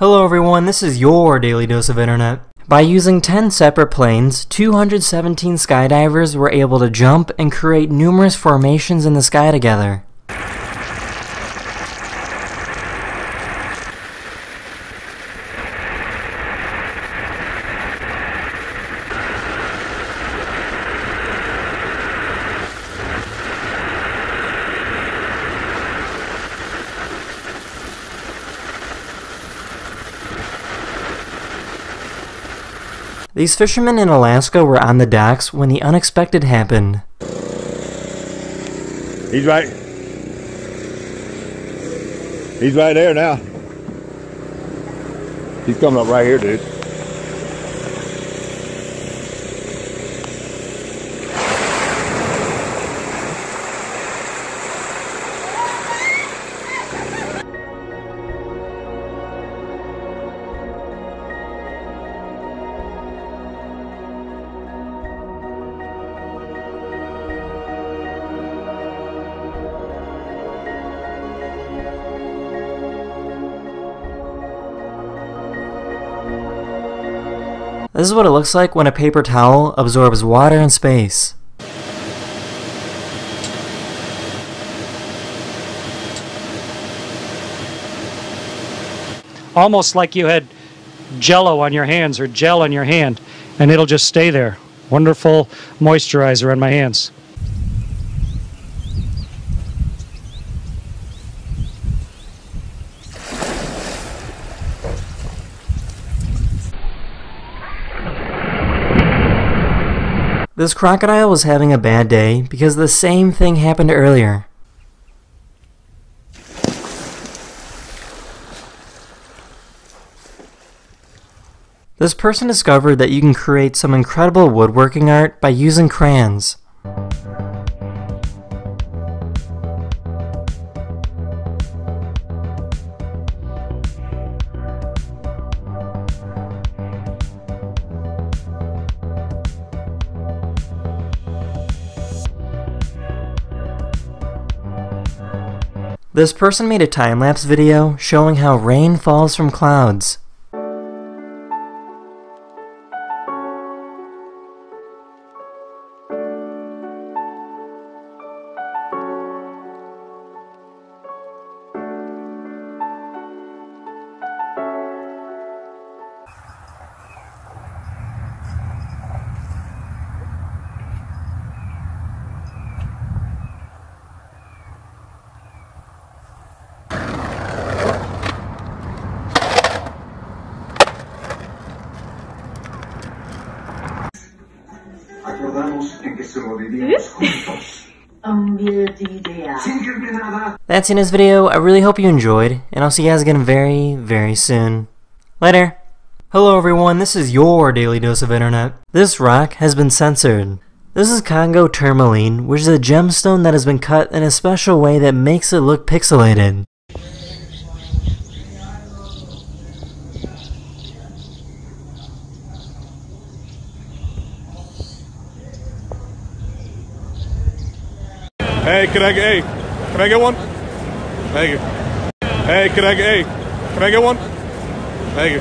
Hello everyone, this is your Daily Dose of Internet. By using 10 separate planes, 217 skydivers were able to jump and create numerous formations in the sky together. These fishermen in Alaska were on the docks when the unexpected happened. He's right. He's right there now. He's coming up right here, dude. This is what it looks like when a paper towel absorbs water and space. almost like you had jello on your hands or gel on your hand, and it'll just stay there. Wonderful moisturizer on my hands. This crocodile was having a bad day because the same thing happened earlier. This person discovered that you can create some incredible woodworking art by using crayons. This person made a time-lapse video showing how rain falls from clouds. In this video. I really hope you enjoyed, and I'll see you guys again very, very soon. Later. Hello everyone, this is your Daily Dose of Internet. This rock has been censored. This is Congo tourmaline, which is a gemstone that has been cut in a special way that makes it look pixelated. Hey, can I get hey? Can I get one? Thank you. Hey, can I get hey? Can I get one? Thank you.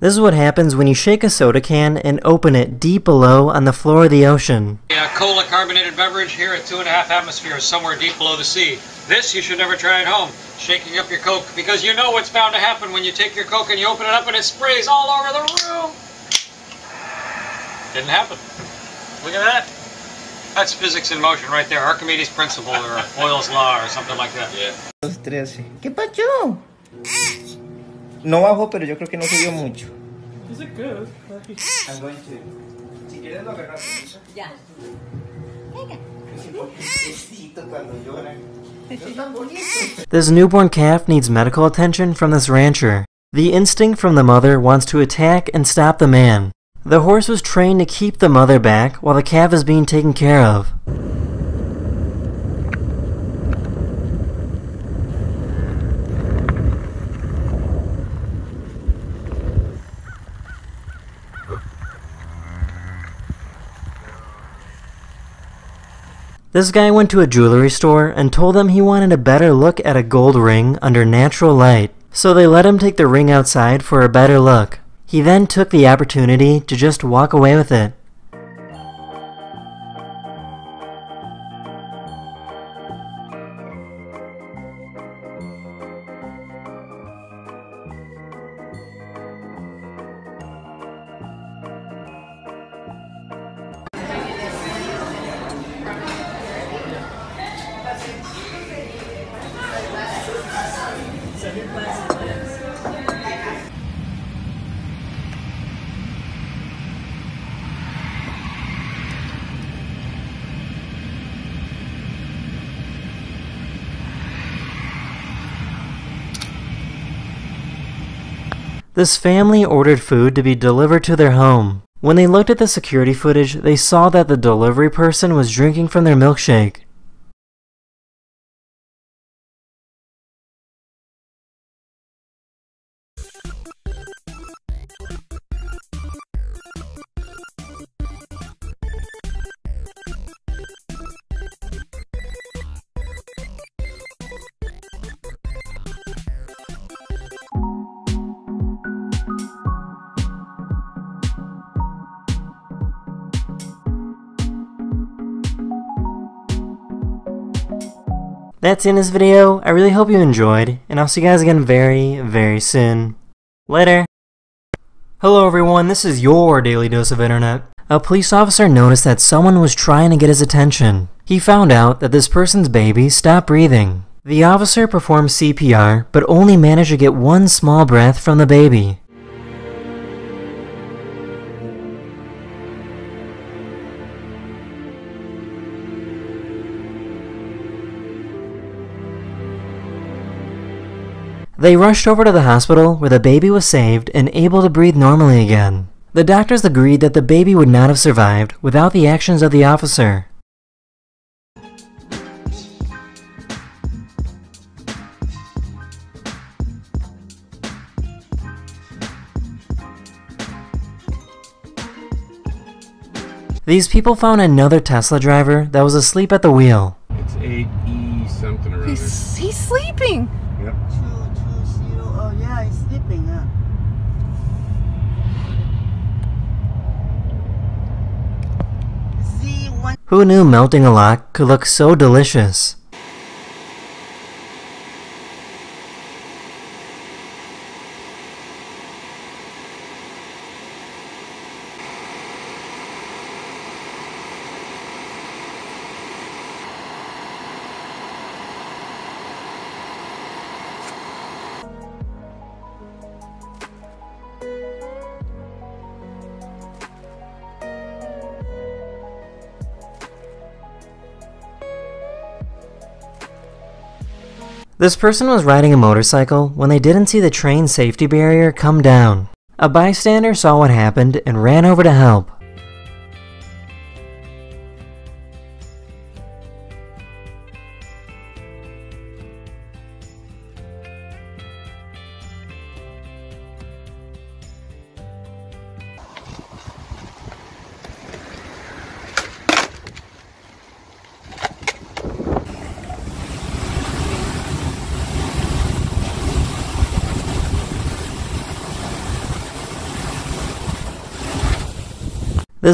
This is what happens when you shake a soda can and open it deep below on the floor of the ocean. A cola carbonated beverage here at two and a half atmospheres, somewhere deep below the sea. This you should never try at home, shaking up your Coke, because you know what's bound to happen when you take your Coke and you open it up and it sprays all over the room. Didn't happen. Look at that. That's physics in motion right there. Archimedes' principle or Boyle's law or something like that. Yeah. Dos, tres. ¿Qué pasó? No bajó, pero yo creo que no subió mucho. Is it good? I'm going to. Si quieres lo agarras. Ya. Pobrecito cuando llora. Es tan bonito. This newborn calf needs medical attention from this rancher. The instinct from the mother wants to attack and stop the man. The horse was trained to keep the mother back while the calf is being taken care of. This guy went to a jewelry store and told them he wanted a better look at a gold ring under natural light. So they let him take the ring outside for a better look. He then took the opportunity to just walk away with it. This family ordered food to be delivered to their home. When they looked at the security footage, they saw that the delivery person was drinking from their milkshake. That's in this video. I really hope you enjoyed, and I'll see you guys again very, very soon. Later. Hello everyone, this is your Daily Dose of Internet. A police officer noticed that someone was trying to get his attention. He found out that this person's baby stopped breathing. The officer performed CPR, but only managed to get one small breath from the baby. They rushed over to the hospital where the baby was saved and able to breathe normally again. The doctors agreed that the baby would not have survived without the actions of the officer. These people found another Tesla driver that was asleep at the wheel. It's 8E something or other. He's, he's sleeping. Who knew melting a lock could look so delicious? This person was riding a motorcycle when they didn't see the train safety barrier come down. A bystander saw what happened and ran over to help.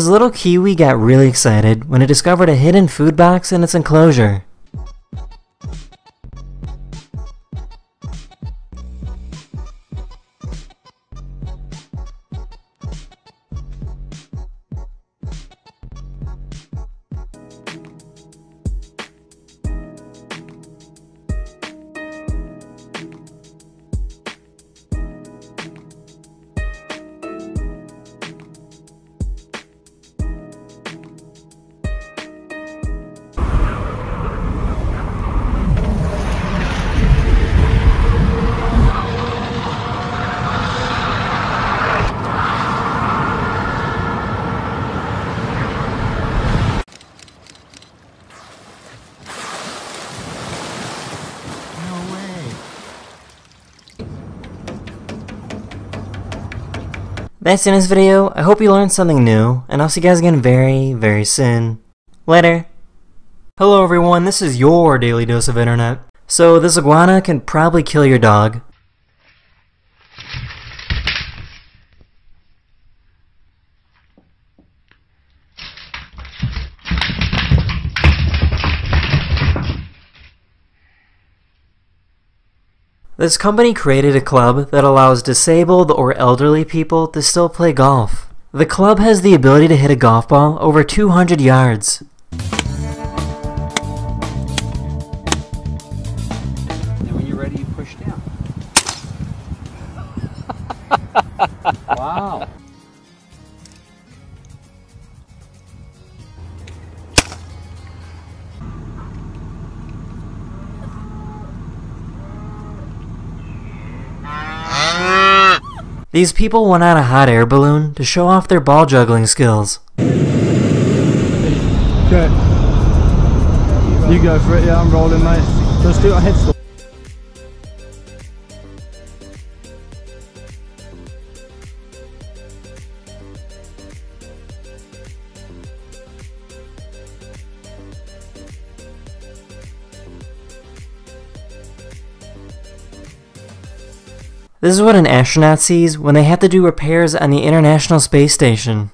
This little kiwi got really excited when it discovered a hidden food box in its enclosure. That's in this video. I hope you learned something new, and I'll see you guys again very, very soon. Later. Hello everyone, this is your Daily Dose of Internet. So this iguana can probably kill your dog. This company created a club that allows disabled or elderly people to still play golf. The club has the ability to hit a golf ball over 200 yards. These people went on a hot air balloon to show off their ball juggling skills. Okay. You go for it, yeah, I'm rolling, mate. Just do a head This is what an astronaut sees when they have to do repairs on the International Space Station.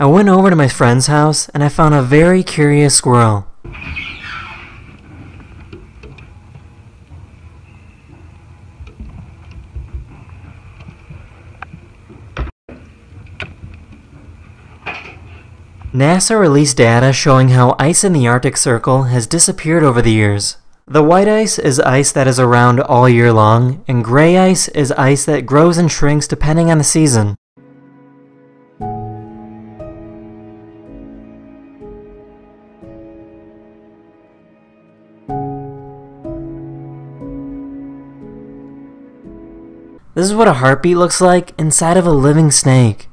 I went over to my friend's house and I found a very curious squirrel. NASA released data showing how ice in the Arctic Circle has disappeared over the years. The white ice is ice that is around all year long, and gray ice is ice that grows and shrinks depending on the season. This is what a heartbeat looks like inside of a living snake.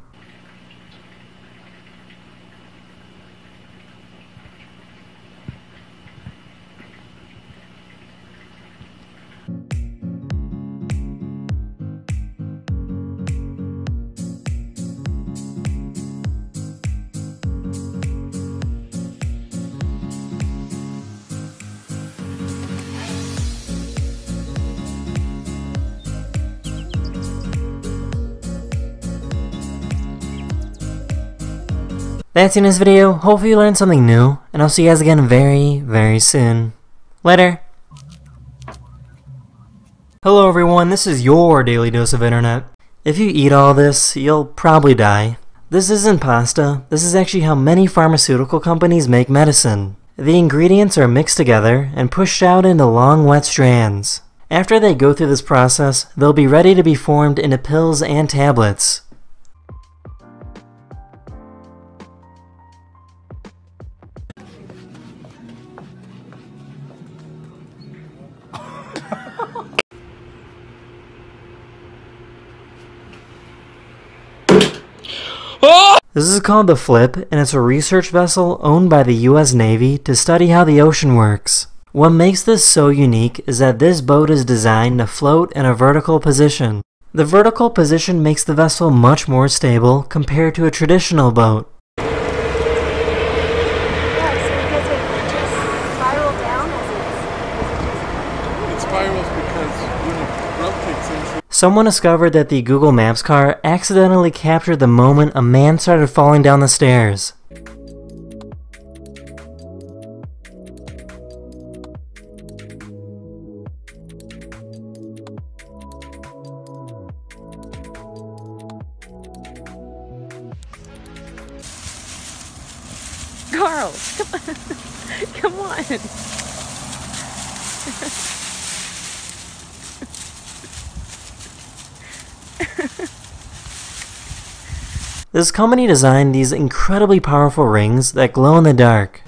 That's in this video. Hopefully you learned something new, and I'll see you guys again very, very soon. Later. Hello everyone, this is your Daily Dose of Internet. If you eat all this, you'll probably die. This isn't pasta, this is actually how many pharmaceutical companies make medicine. The ingredients are mixed together and pushed out into long wet strands. After they go through this process, they'll be ready to be formed into pills and tablets. This is called the Flip, and it's a research vessel owned by the US Navy to study how the ocean works. What makes this so unique is that this boat is designed to float in a vertical position. The vertical position makes the vessel much more stable compared to a traditional boat. It spirals because when the grub kicks in, Someone discovered that the Google Maps car accidentally captured the moment a man started falling down the stairs. Carl, come on. come on. This company designed these incredibly powerful rings that glow in the dark.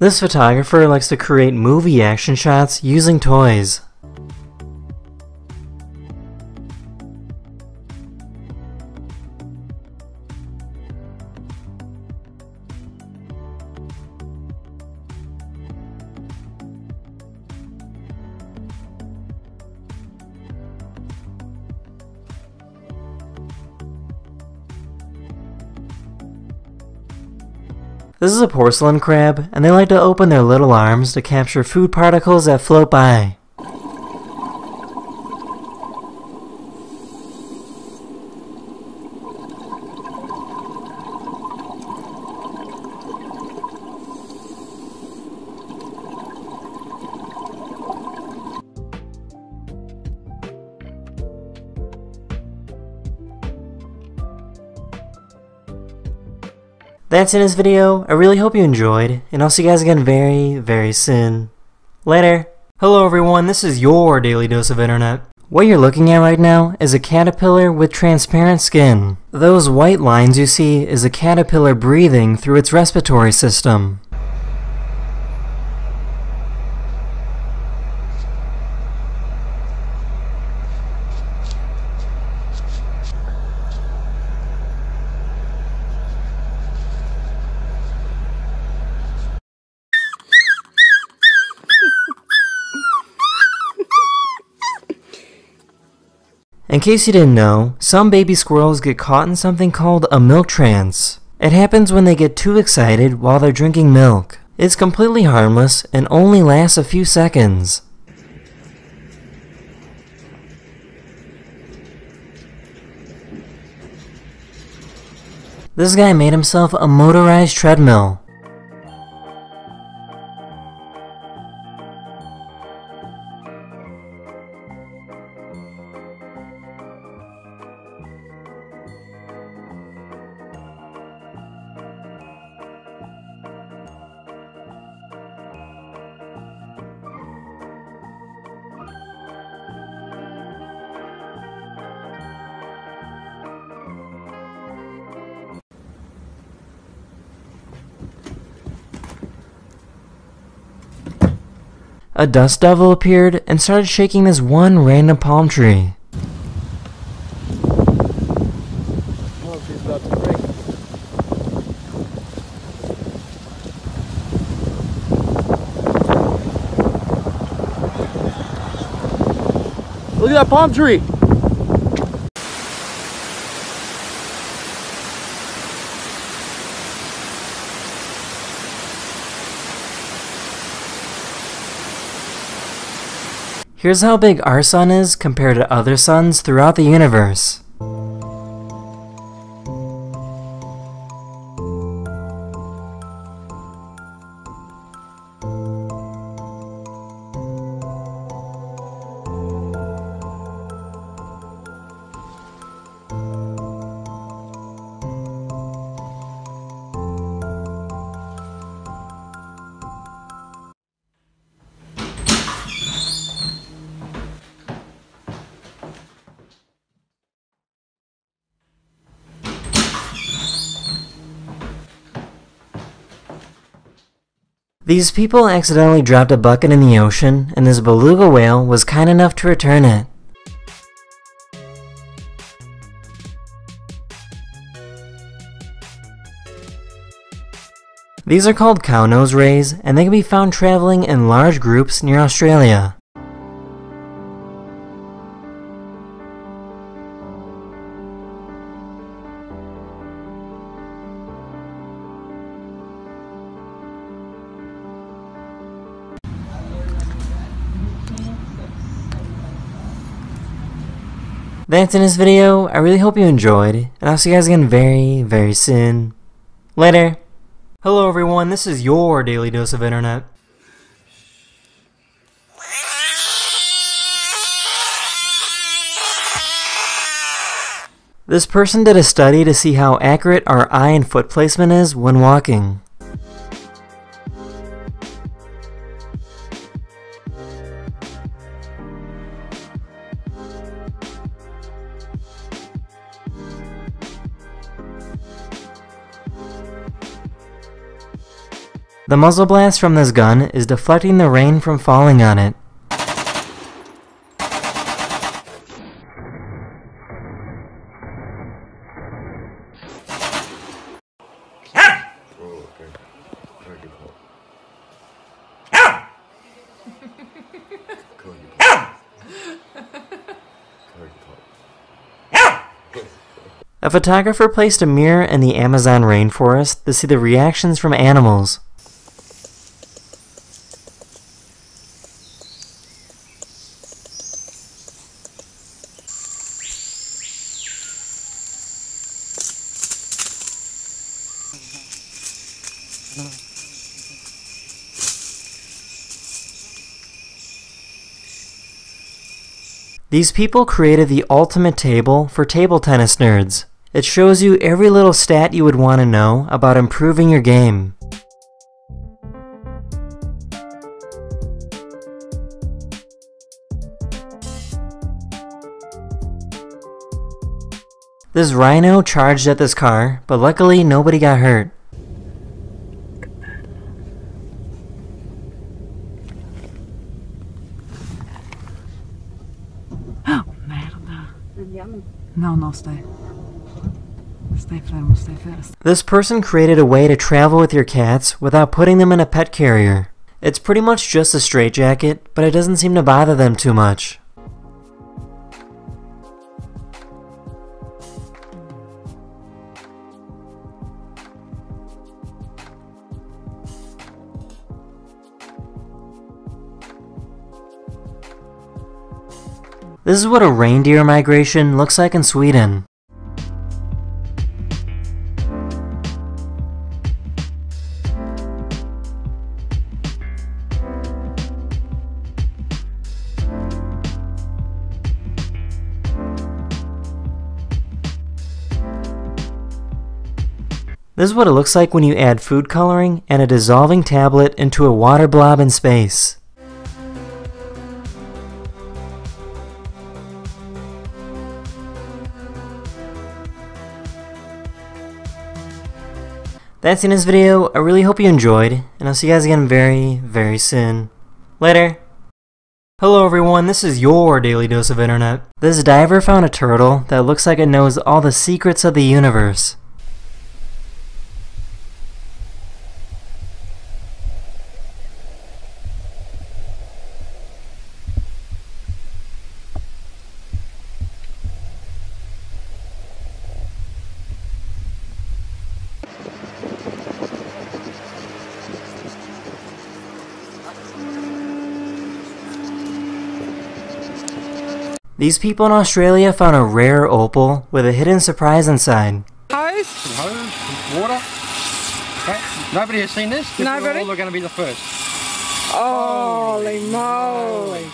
This photographer likes to create movie action shots using toys. Is a porcelain crab, and they like to open their little arms to capture food particles that float by. That's in this video. I really hope you enjoyed, and I'll see you guys again very, very soon. Later. Hello everyone, this is your Daily Dose of Internet. What you're looking at right now is a caterpillar with transparent skin. Those white lines you see is a caterpillar breathing through its respiratory system. In case you didn't know, some baby squirrels get caught in something called a milk trance. It happens when they get too excited while they're drinking milk. It's completely harmless and only lasts a few seconds. This guy made himself a motorized treadmill. A dust devil appeared and started shaking this one random palm tree. Look at that palm tree! Here's how big our sun is compared to other suns throughout the universe. These people accidentally dropped a bucket in the ocean, and this beluga whale was kind enough to return it. These are called cow nose rays, and they can be found traveling in large groups near Australia. That's in this video. I really hope you enjoyed, and I'll see you guys again very, very soon. Later. Hello everyone, this is your Daily Dose of Internet. This person did a study to see how accurate our eye and foot placement is when walking. The muzzle blast from this gun is deflecting the rain from falling on it. A photographer placed a mirror in the Amazon rainforest to see the reactions from animals. These people created the ultimate table for table tennis nerds. It shows you every little stat you would want to know about improving your game. This rhino charged at this car, but luckily nobody got hurt. No, no, stay. Stay firm, stay first. This person created a way to travel with your cats without putting them in a pet carrier. It's pretty much just a straitjacket, but it doesn't seem to bother them too much. This is what a reindeer migration looks like in Sweden. This is what it looks like when you add food coloring and a dissolving tablet into a water blob in space. That's in this video. I really hope you enjoyed, and I'll see you guys again very, very soon. Later. Hello everyone, this is your Daily Dose of Internet. This diver found a turtle that looks like it knows all the secrets of the universe. These people in Australia found a rare opal with a hidden surprise inside. Hose? Hose, water. Okay. Nobody has seen this? Nobody? We're all going to be the first. Holy moly.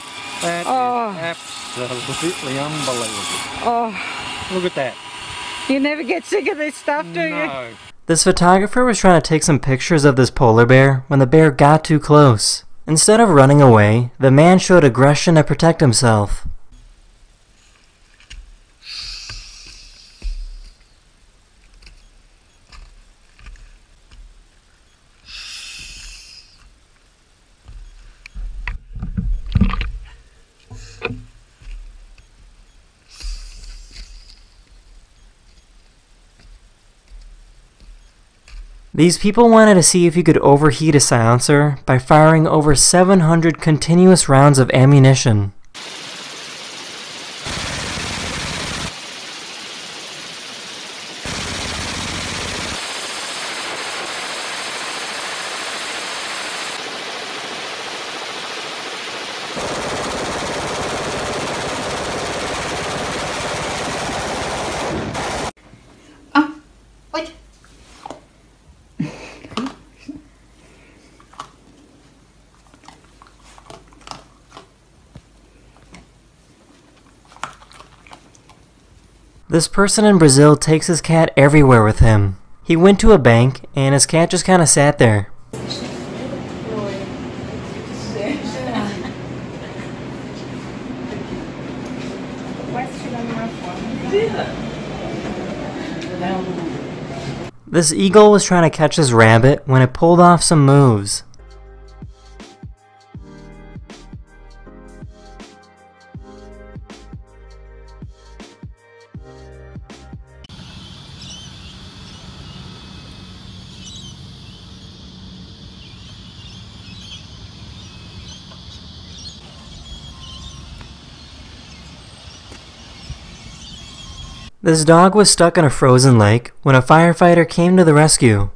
That Oh. is absolutely unbelievable. Oh, Look at that. you never get sick of this stuff, do you? This photographer was trying to take some pictures of this polar bear when the bear got too close. Instead of running away, the man showed aggression to protect himself. These people wanted to see if you could overheat a silencer by firing over 700 continuous rounds of ammunition. This person in Brazil takes his cat everywhere with him. He went to a bank and his cat just kind of sat there. This eagle was trying to catch this rabbit when it pulled off some moves. This dog was stuck in a frozen lake when a firefighter came to the rescue.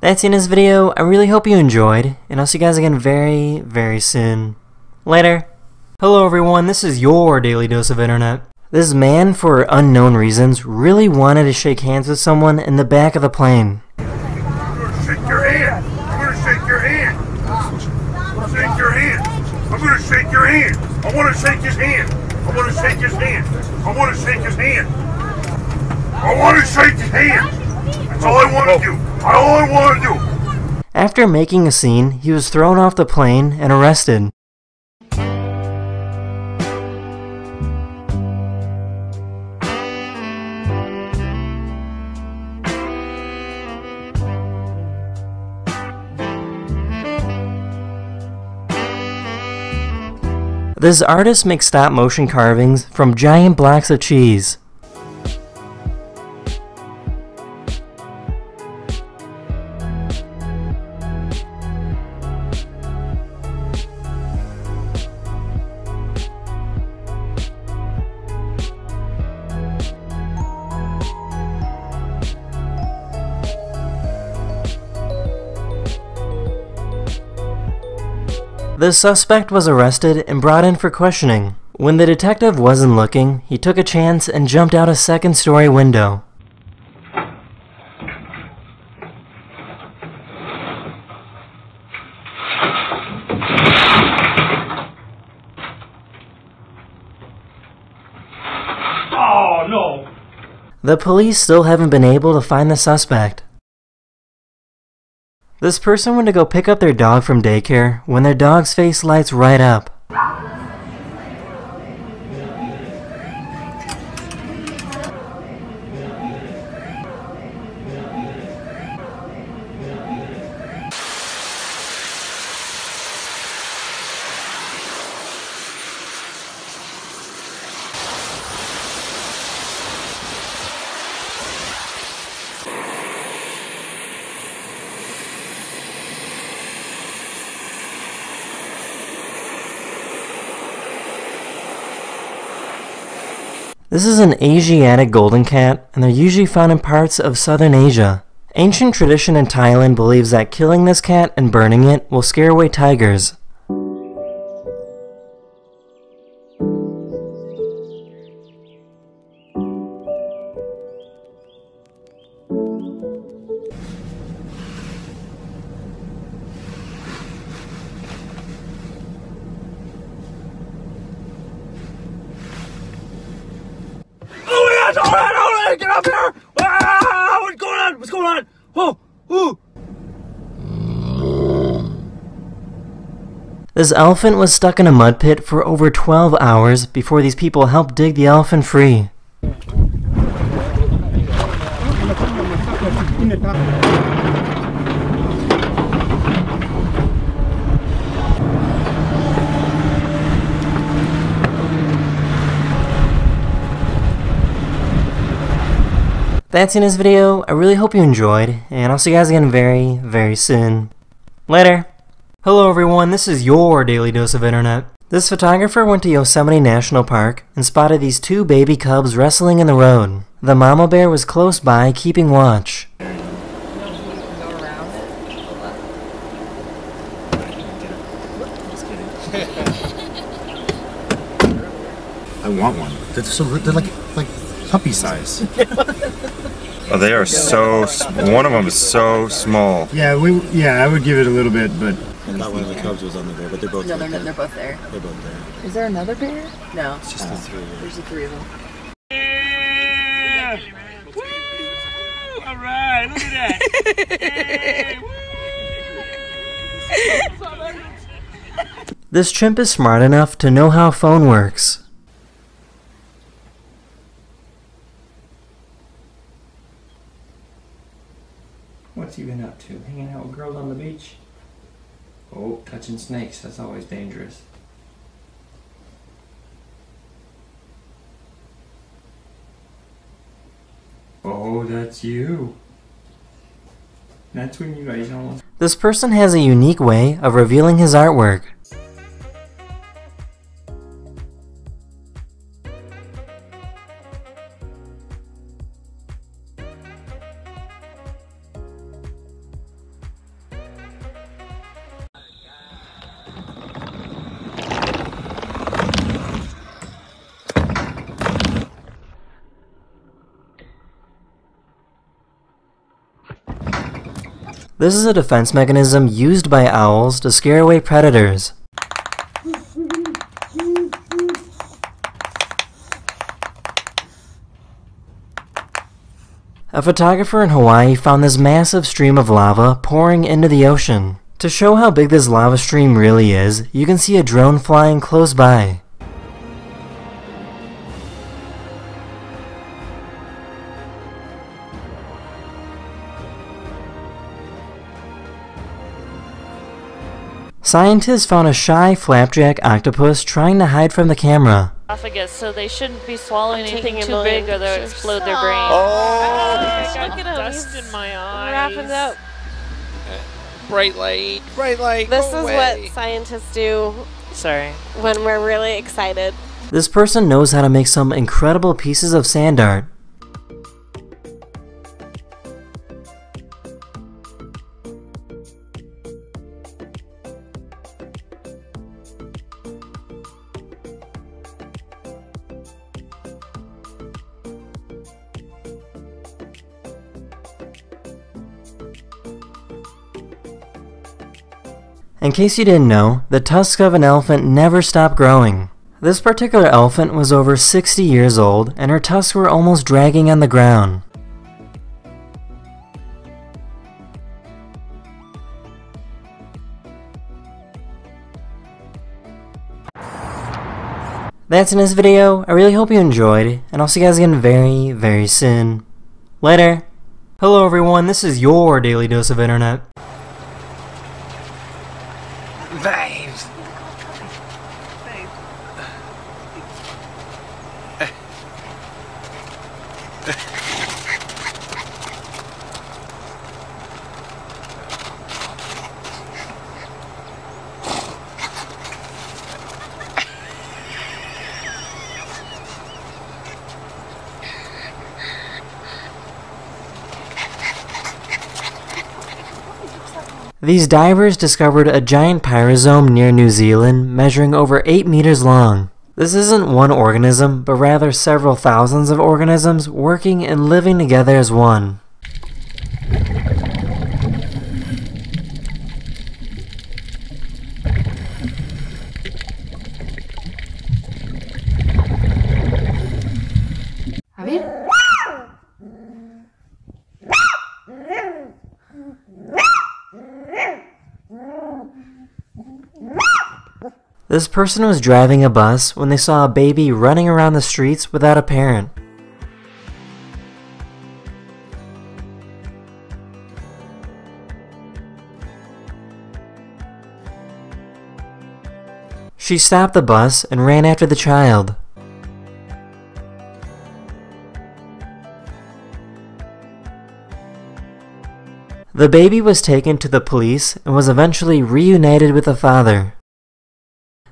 That's in this video. I really hope you enjoyed, and I'll see you guys again very, very soon. Later. Hello everyone, this is your Daily Dose of Internet. This man, for unknown reasons, really wanted to shake hands with someone in the back of the plane. Shake your hand. I'm gonna shake your hand. Shake your hand. I'm gonna shake your hand. I wanna shake his hand. I wanna shake his hand. I wanna shake his hand. I wanna shake his hand. That's all I wanna do. All I wanna do. After making a scene, he was thrown off the plane and arrested. This artist makes stop motion carvings from giant blocks of cheese. The suspect was arrested and brought in for questioning. When the detective wasn't looking, he took a chance and jumped out a second story window. Oh no. The police still haven't been able to find the suspect. This person went to go pick up their dog from daycare when their dog's face lights right up. Is an Asiatic golden cat, and they're usually found in parts of southern Asia. Ancient tradition in Thailand believes that killing this cat and burning it will scare away tigers. This elephant was stuck in a mud pit for over 12 hours before these people helped dig the elephant free. That's in this video. I really hope you enjoyed, and I'll see you guys again very, very soon. Later. Hello everyone, this is your Daily Dose of Internet. This photographer went to Yosemite National Park and spotted these two baby cubs wrestling in the road. The mama bear was close by keeping watch. I want one. They're so they're like like puppy size. Oh, they are so. One of them is so small. yeah, we yeah, I would give it a little bit, but I thought one of the cubs was under there, but they're both No, right they're not- there. they're both there. They're both there. Is there another bear? No. It's just the oh. three. There's the three of them. All right, look at that. This chimp is smart enough to know how phone works. What's he been up to? Hanging out with girls on the beach? Oh, touching snakes. That's always dangerous. Oh, that's you. That's when you guys almost. This person has a unique way of revealing his artwork. This is a defense mechanism used by owls to scare away predators. A photographer in Hawaii found this massive stream of lava pouring into the ocean. To show how big this lava stream really is, you can see a drone flying close by. Scientists found a shy flapjack octopus trying to hide from the camera. so they shouldn't be swallowing anything too big or they'll pictures. explode their brain. Oh, look look at him. Dust in my eyes. Wrapping up. Bright light, bright light. This go is away. what scientists do Sorry. when we're really excited. This person knows how to make some incredible pieces of sand art. In case you didn't know, the tusks of an elephant never stop growing. This particular elephant was over 60 years old and her tusks were almost dragging on the ground. That's in this video. I really hope you enjoyed, and I'll see you guys again very, very soon. Later. Hello everyone, this is your daily dose of internet. Vibes. These divers discovered a giant pyrosome near New Zealand measuring over 8 meters long. This isn't one organism, but rather several thousands of organisms working and living together as one. This person was driving a bus when they saw a baby running around the streets without a parent. She stopped the bus and ran after the child. The baby was taken to the police and was eventually reunited with the father.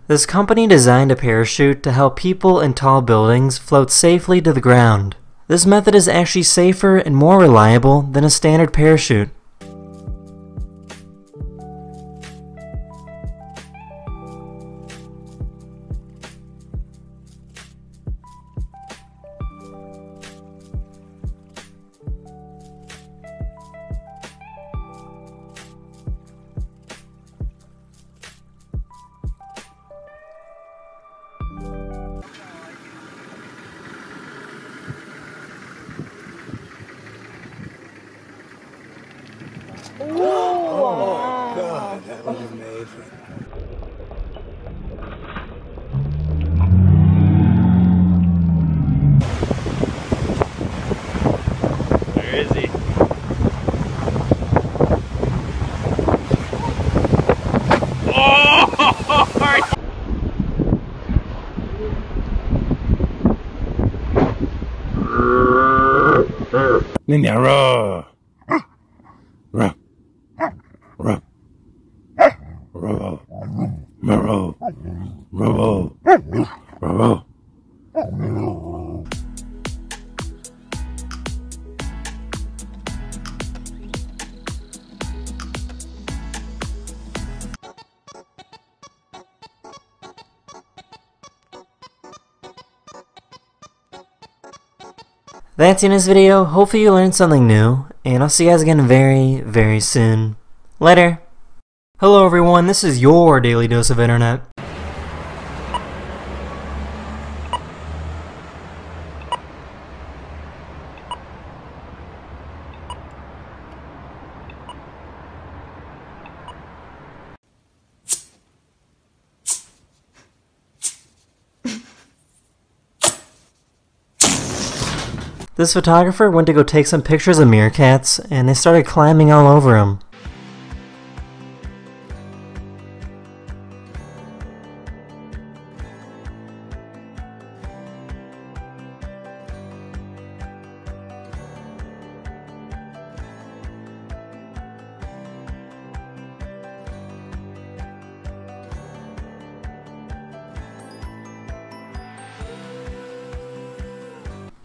This company designed a parachute to help people in tall buildings float safely to the ground. This method is actually safer and more reliable than a standard parachute. That's in this video. Hopefully you learned something new, and I'll see you guys again very, very soon. Later. Hello everyone, this is your daily dose of internet. This photographer went to go take some pictures of meerkats, and they started climbing all over him.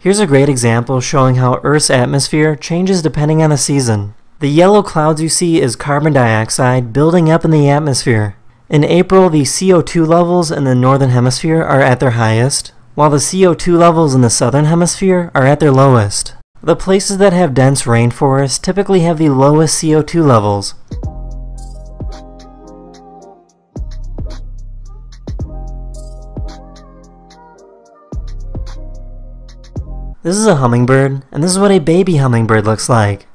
Here's a great example showing how Earth's atmosphere changes depending on the season. The yellow clouds you see is carbon dioxide building up in the atmosphere. In April, the CO2 levels in the northern hemisphere are at their highest, while the CO2 levels in the southern hemisphere are at their lowest. The places that have dense rainforests typically have the lowest CO2 levels. This is a hummingbird, and this is what a baby hummingbird looks like.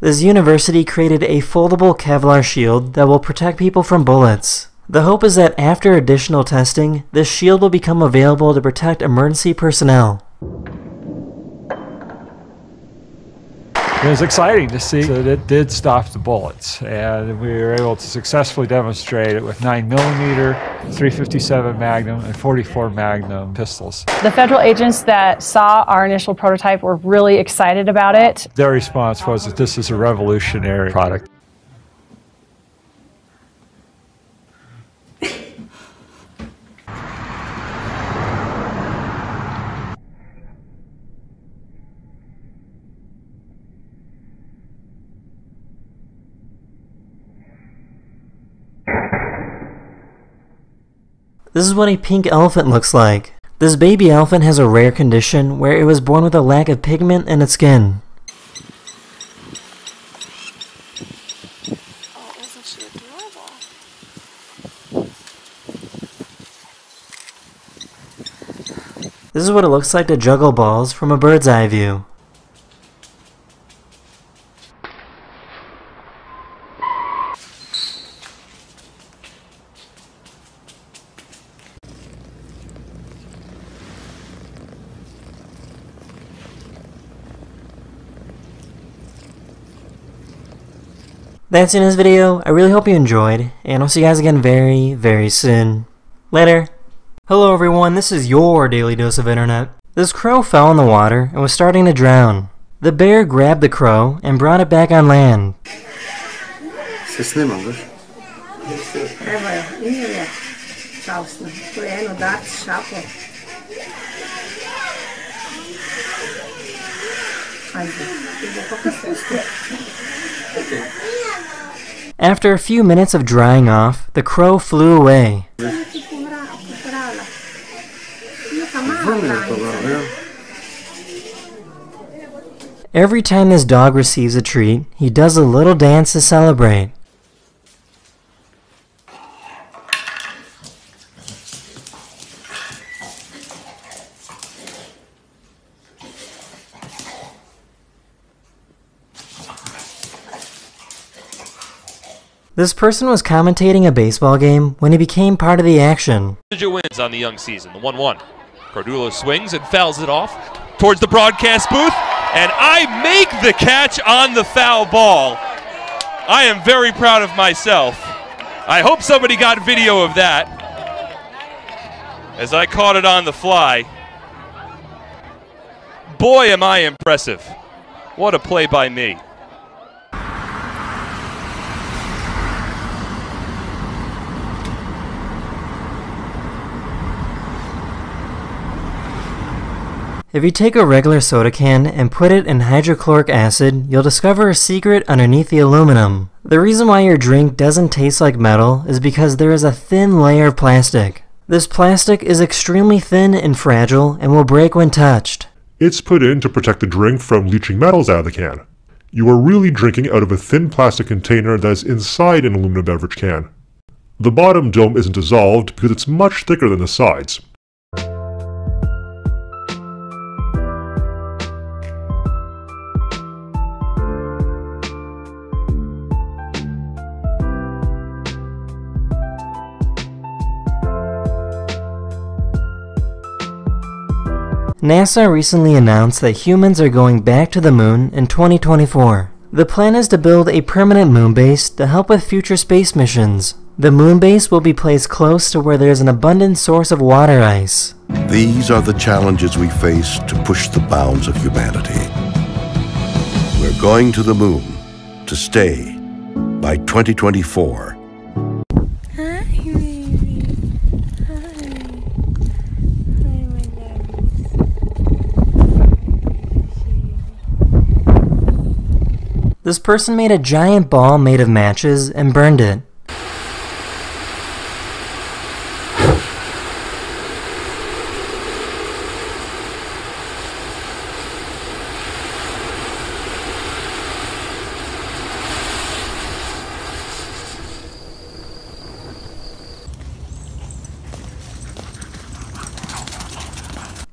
This university created a foldable Kevlar shield that will protect people from bullets. The hope is that after additional testing, this shield will become available to protect emergency personnel. It was exciting to see that it did stop the bullets, and we were able to successfully demonstrate it with 9 millimeter, 357 Magnum, and 44 Magnum pistols. The federal agents that saw our initial prototype were really excited about it. Their response was that this is a revolutionary product. This is what a pink elephant looks like. This baby elephant has a rare condition where it was born with a lack of pigment in its skin. This is what it looks like to juggle balls from a bird's eye view. That's in this video. I really hope you enjoyed, and I'll see you guys again very, very soon. Later. Hello everyone, this is your daily dose of internet. This crow fell in the water and was starting to drown. The bear grabbed the crow and brought it back on land. Stesne mangler. Evo, nije je čausno. To je eno dati šapo. Ajde, idemo pokazati. After a few minutes of drying off, the crow flew away. Every time this dog receives a treat, he does a little dance to celebrate. This person was commentating a baseball game when he became part of the action. Wins on the young season, the 1 1. Cordulo swings and fouls it off towards the broadcast booth, and I make the catch on the foul ball. I am very proud of myself. I hope somebody got video of that as I caught it on the fly. Boy, am I impressive. What a play by me. If you take a regular soda can and put it in hydrochloric acid, you'll discover a secret underneath the aluminum. The reason why your drink doesn't taste like metal is because there is a thin layer of plastic. This plastic is extremely thin and fragile and will break when touched. It's put in to protect the drink from leaching metals out of the can. You are really drinking out of a thin plastic container that is inside an aluminum beverage can. The bottom dome isn't dissolved because it's much thicker than the sides. NASA recently announced that humans are going back to the moon in 2024. The plan is to build a permanent moon base to help with future space missions. The moon base will be placed close to where there's an abundant source of water ice. These are the challenges we face to push the bounds of humanity. We're going to the moon to stay by 2024. This person made a giant ball made of matches and burned it.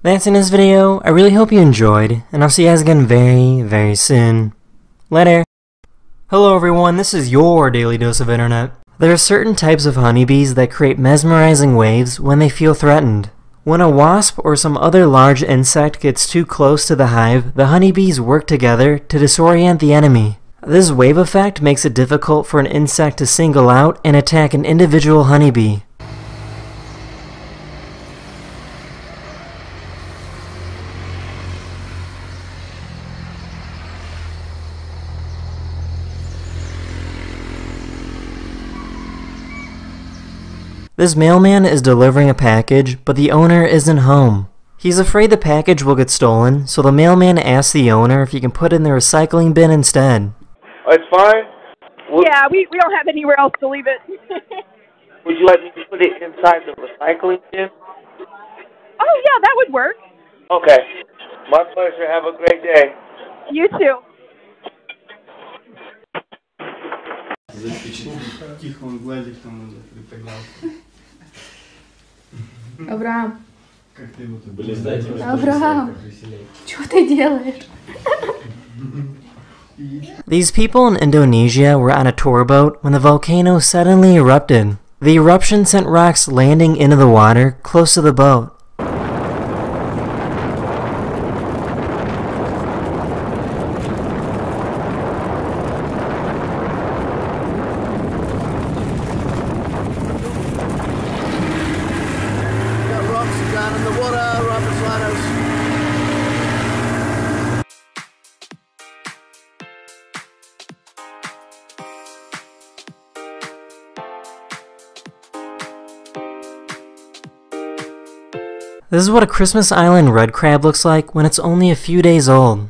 That's in this video. I really hope you enjoyed, and I'll see you guys again very, very soon. Later. Hello everyone, this is your Daily Dose of Internet. There are certain types of honeybees that create mesmerizing waves when they feel threatened. When a wasp or some other large insect gets too close to the hive, the honeybees work together to disorient the enemy. This wave effect makes it difficult for an insect to single out and attack an individual honeybee. This mailman is delivering a package, but the owner isn't home. He's afraid the package will get stolen, so the mailman asks the owner if he can put it in the recycling bin instead. Oh, it's fine? Would, yeah, we, we don't have anywhere else to leave it. would you like me to put it inside the recycling bin? Oh, yeah, that would work. Okay. My pleasure. Have a great day. You too. Тихо, он глазик там уже приподнял. Абрам, Как ты его тут блистать? Абрам, что ты делаешь? These people in Indonesia were on a tour boat when the volcano suddenly erupted. The eruption sent rocks landing into the water close to the boat. This is what a Christmas Island red crab looks like when it's only a few days old.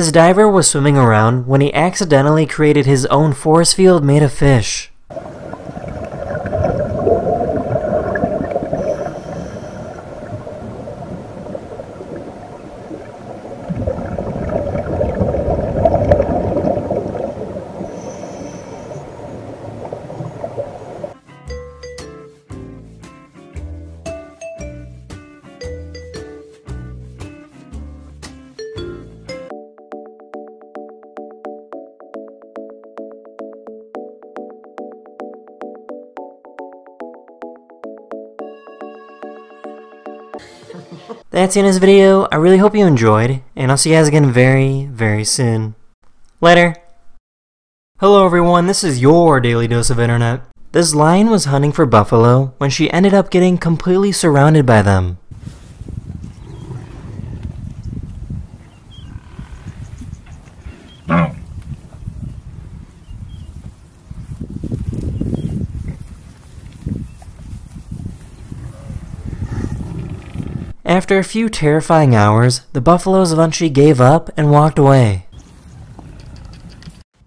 This diver was swimming around when he accidentally created his own force field made of fish. That's of this video. I really hope you enjoyed, and I'll see you guys again very, very soon. Later. Hello everyone, this is your Daily Dose of Internet. This lion was hunting for buffalo when she ended up getting completely surrounded by them. After a few terrifying hours, the buffaloes eventually gave up and walked away.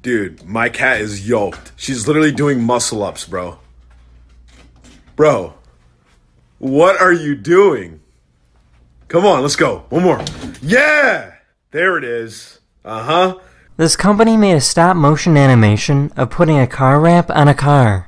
Dude, my cat is yoked. She's literally doing muscle ups, bro. Bro, what are you doing? Come on, let's go. One more. Yeah! There it is. Uh huh. This company made a stop motion animation of putting a car wrap on a car.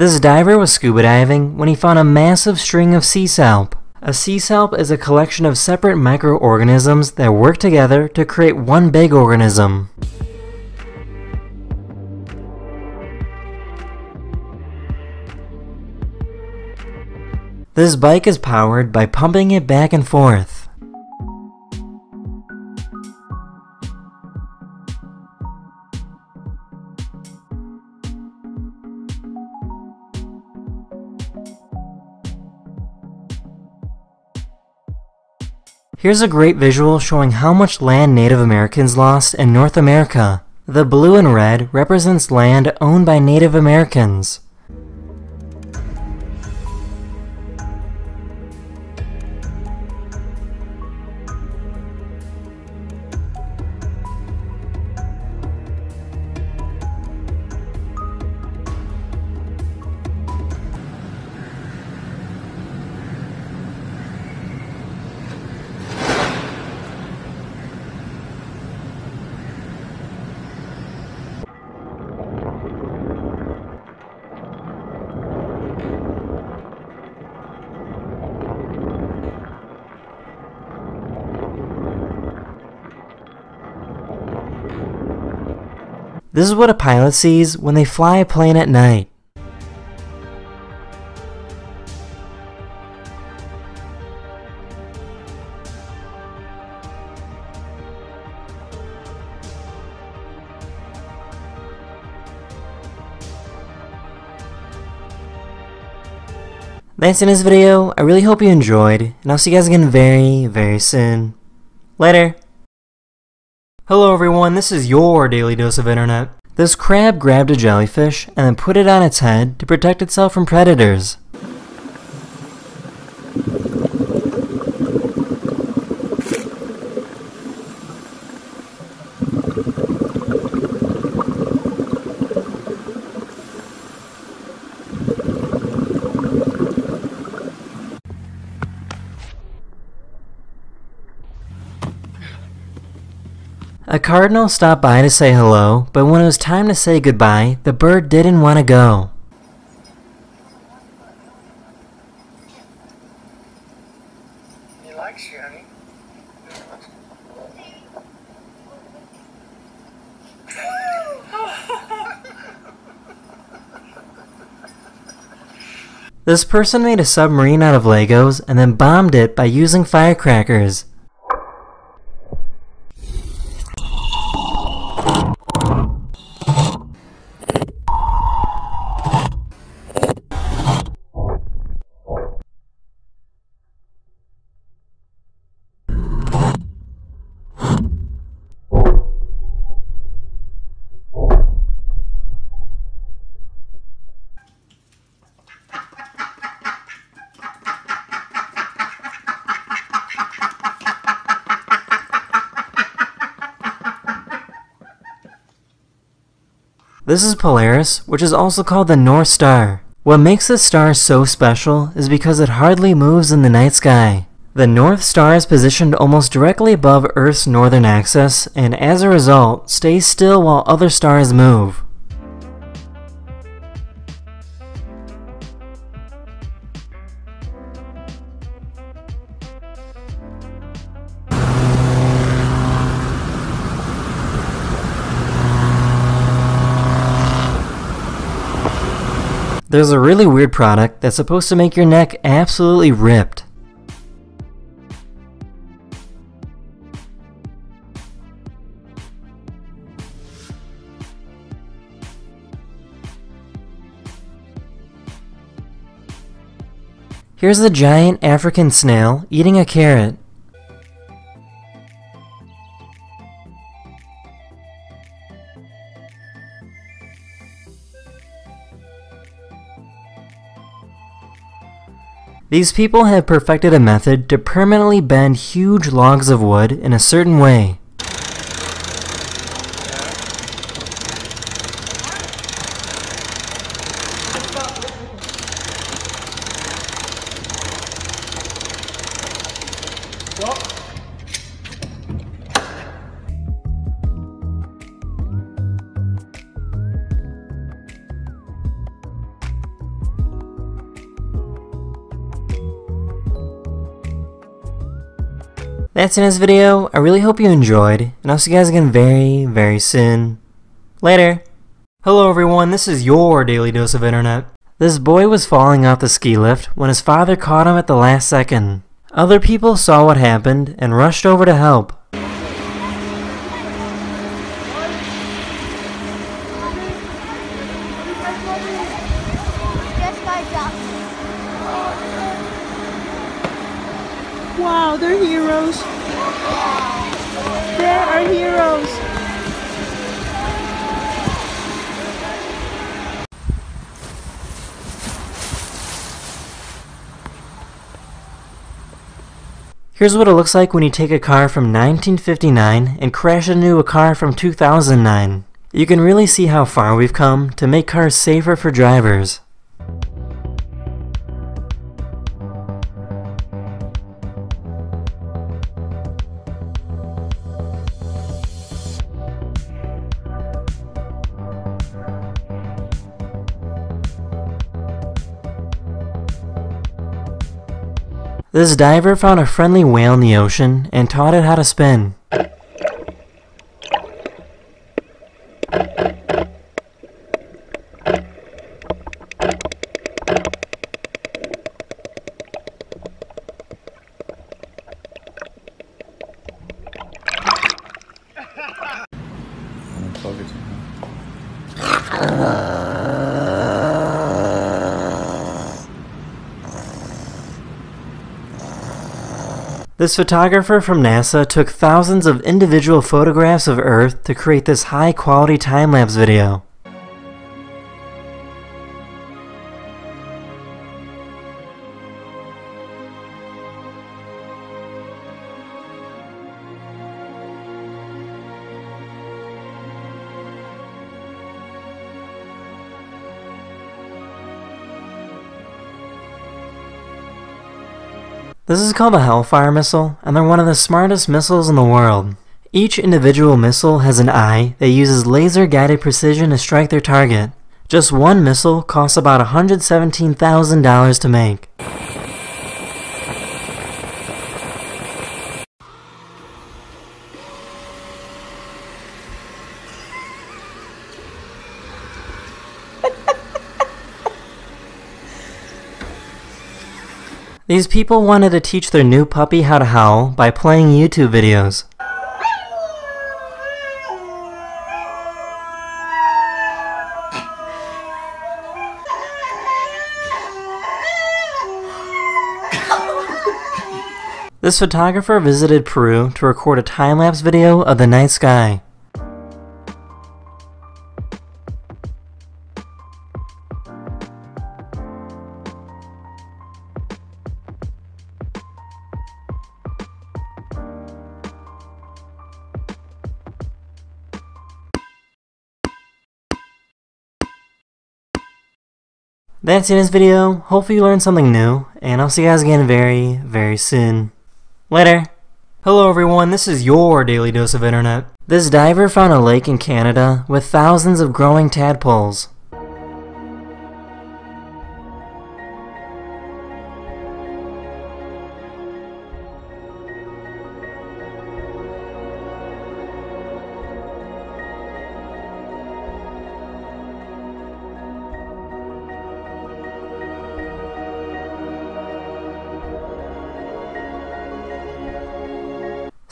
This diver was scuba diving when he found a massive string of sea salp. A sea salp is a collection of separate microorganisms that work together to create one big organism. This bike is powered by pumping it back and forth. Here's a great visual showing how much land Native Americans lost in North America. The blue and red represents land owned by Native Americans. Is what a pilot sees when they fly a plane at night. That's in this video. I really hope you enjoyed, and I'll see you guys again very, very soon. Later. Hello everyone, this is your Daily Dose of Internet. This crab grabbed a jellyfish and then put it on its head to protect itself from predators. Cardinal stopped by to say hello, but when it was time to say goodbye, the bird didn't want to go. He likes you, honey. This person made a submarine out of Legos and then bombed it by using firecrackers. This is Polaris, which is also called the North Star. What makes this star so special is because it hardly moves in the night sky. The North Star is positioned almost directly above Earth's northern axis, and as a result, stays still while other stars move. There's a really weird product that's supposed to make your neck absolutely ripped. Here's a giant African snail eating a carrot. These people have perfected a method to permanently bend huge logs of wood in a certain way. That's in this video. I really hope you enjoyed, and I'll see you guys again very, very soon. Later! Hello everyone, this is your Daily Dose of Internet. This boy was falling off the ski lift when his father caught him at the last second. Other people saw what happened and rushed over to help. Wow, they're heroes. They are heroes. Here's what it looks like when you take a car from 1959 and crash into a car from 2009. You can really see how far we've come to make cars safer for drivers. This diver found a friendly whale in the ocean and taught it how to spin. This photographer from NASA took thousands of individual photographs of Earth to create this high quality time lapse video. This is called a Hellfire missile, and they're one of the smartest missiles in the world. Each individual missile has an eye that uses laser guided precision to strike their target. Just one missile costs about $117,000 to make. These people wanted to teach their new puppy how to howl by playing YouTube videos. This photographer visited Peru to record a time-lapse video of the night sky. That's it in this video. Hopefully you learned something new, and I'll see you guys again very, very soon. Later! Hello everyone, this is your Daily Dose of Internet. This diver found a lake in Canada with thousands of growing tadpoles.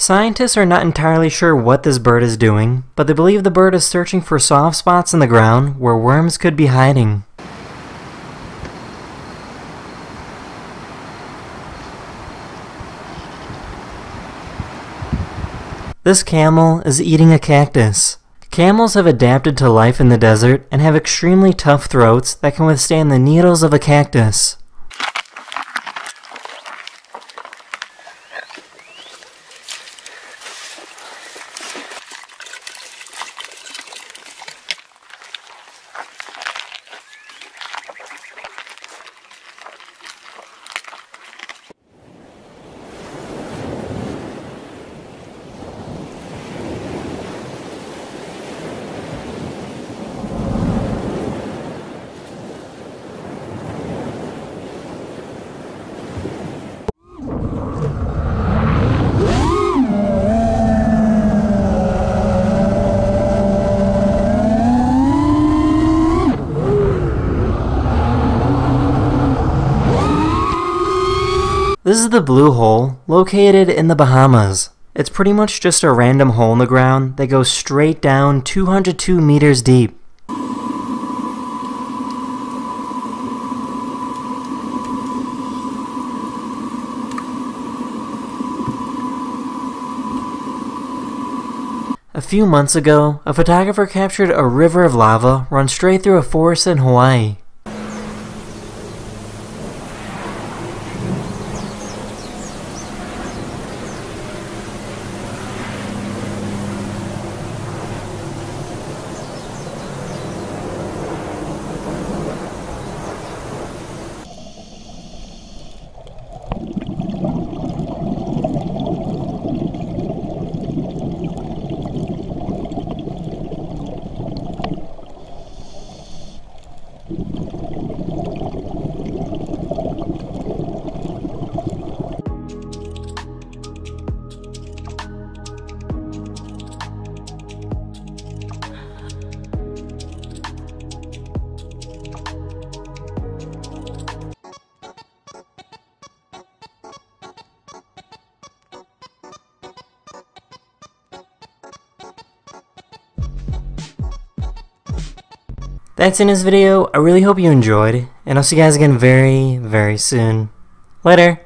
Scientists are not entirely sure what this bird is doing, but they believe the bird is searching for soft spots in the ground where worms could be hiding. This camel is eating a cactus. Camels have adapted to life in the desert and have extremely tough throats that can withstand the needles of a cactus. This is the Blue Hole, located in the Bahamas. It's pretty much just a random hole in the ground that goes straight down 202 meters deep. A few months ago, a photographer captured a river of lava run straight through a forest in Hawaii. That's in this video. I really hope you enjoyed, and I'll see you guys again very, very soon. Later!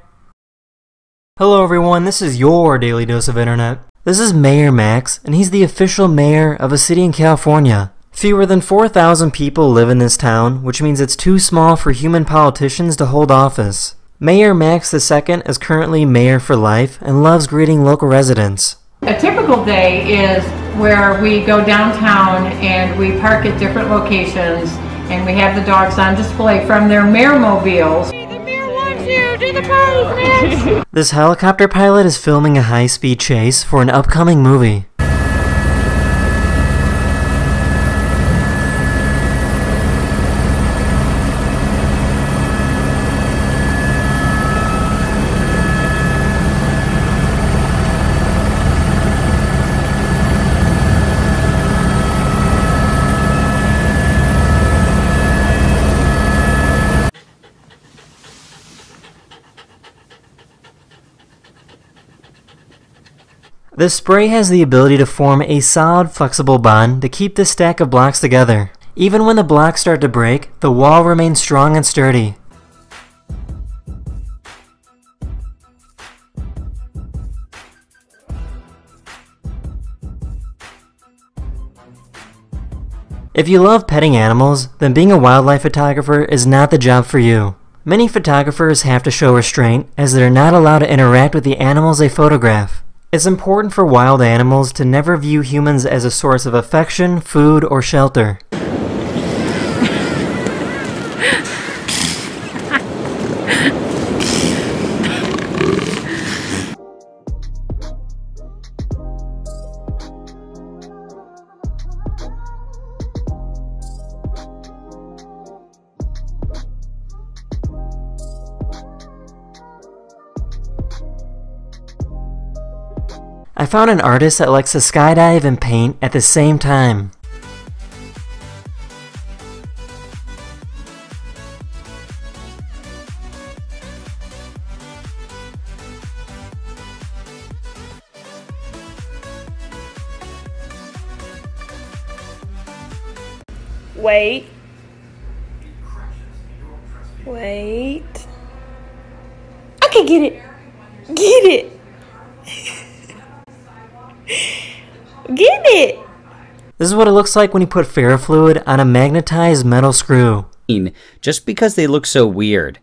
Hello everyone, this is your Daily Dose of Internet. This is Mayor Max, and he's the official mayor of a city in California. Fewer than 4,000 people live in this town, which means it's too small for human politicians to hold office. Mayor Max II is currently mayor for life and loves greeting local residents. A typical day is where we go downtown and we park at different locations and we have the dogs on display from their mayor mobiles. The mayor wants you, do the pose, Max! This helicopter pilot is filming a high-speed chase for an upcoming movie. This spray has the ability to form a solid, flexible bond to keep the stack of blocks together. Even when the blocks start to break, the wall remains strong and sturdy. If you love petting animals, then being a wildlife photographer is not the job for you. Many photographers have to show restraint as they're not allowed to interact with the animals they photograph. It's important for wild animals to never view humans as a source of affection, food, or shelter. Found an artist that likes to skydive and paint at the same time. This is what it looks like when you put ferrofluid on a magnetized metal screw. Just because they look so weird.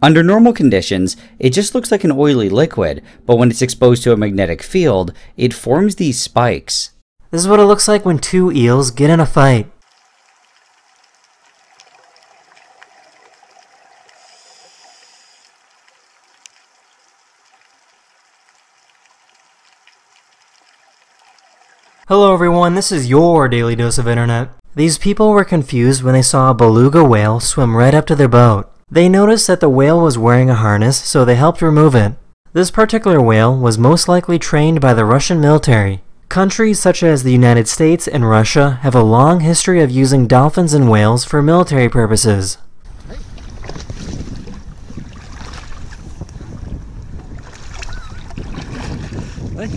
Under normal conditions, it just looks like an oily liquid, but when it's exposed to a magnetic field, it forms these spikes. This is what it looks like when two eels get in a fight. Hello everyone, this is your Daily Dose of Internet. These people were confused when they saw a beluga whale swim right up to their boat. They noticed that the whale was wearing a harness, so they helped remove it. This particular whale was most likely trained by the Russian military. Countries such as the United States and Russia have a long history of using dolphins and whales for military purposes. Hey!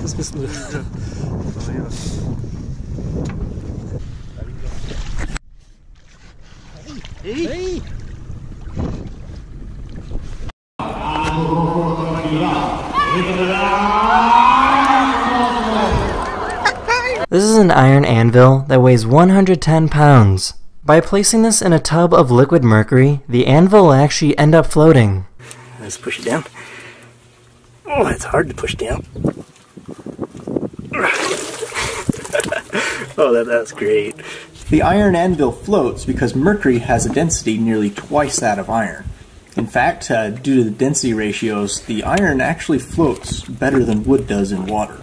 This is an iron anvil that weighs 110 pounds. By placing this in a tub of liquid mercury, the anvil will actually end up floating. Let's push it down. Oh, it's hard to push down. oh, that, that's great. The iron anvil floats because mercury has a density nearly twice that of iron. In fact, uh, due to the density ratios, the iron actually floats better than wood does in water.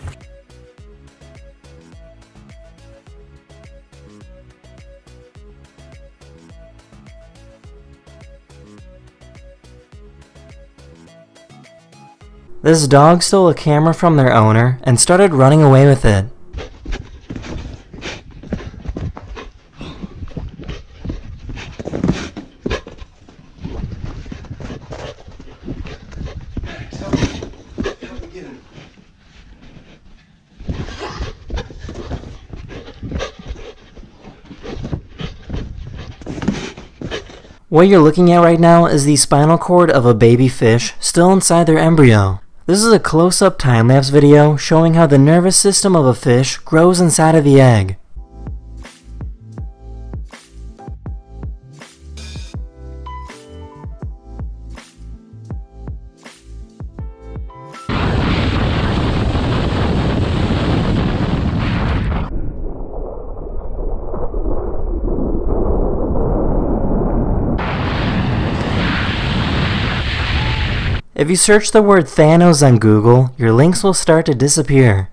This dog stole a camera from their owner and started running away with it. What you're looking at right now is the spinal cord of a baby fish still inside their embryo. This is a close-up time-lapse video showing how the nervous system of a fish grows inside of the egg. If you search the word Thanos on Google, your links will start to disappear.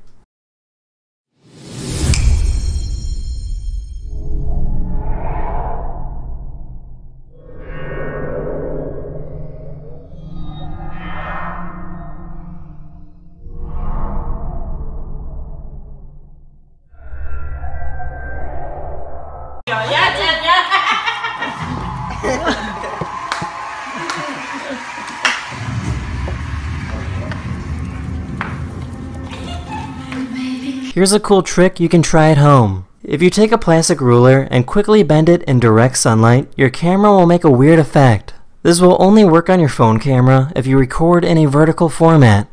Here's a cool trick you can try at home. If you take a plastic ruler and quickly bend it in direct sunlight, your camera will make a weird effect. This will only work on your phone camera if you record in a vertical format.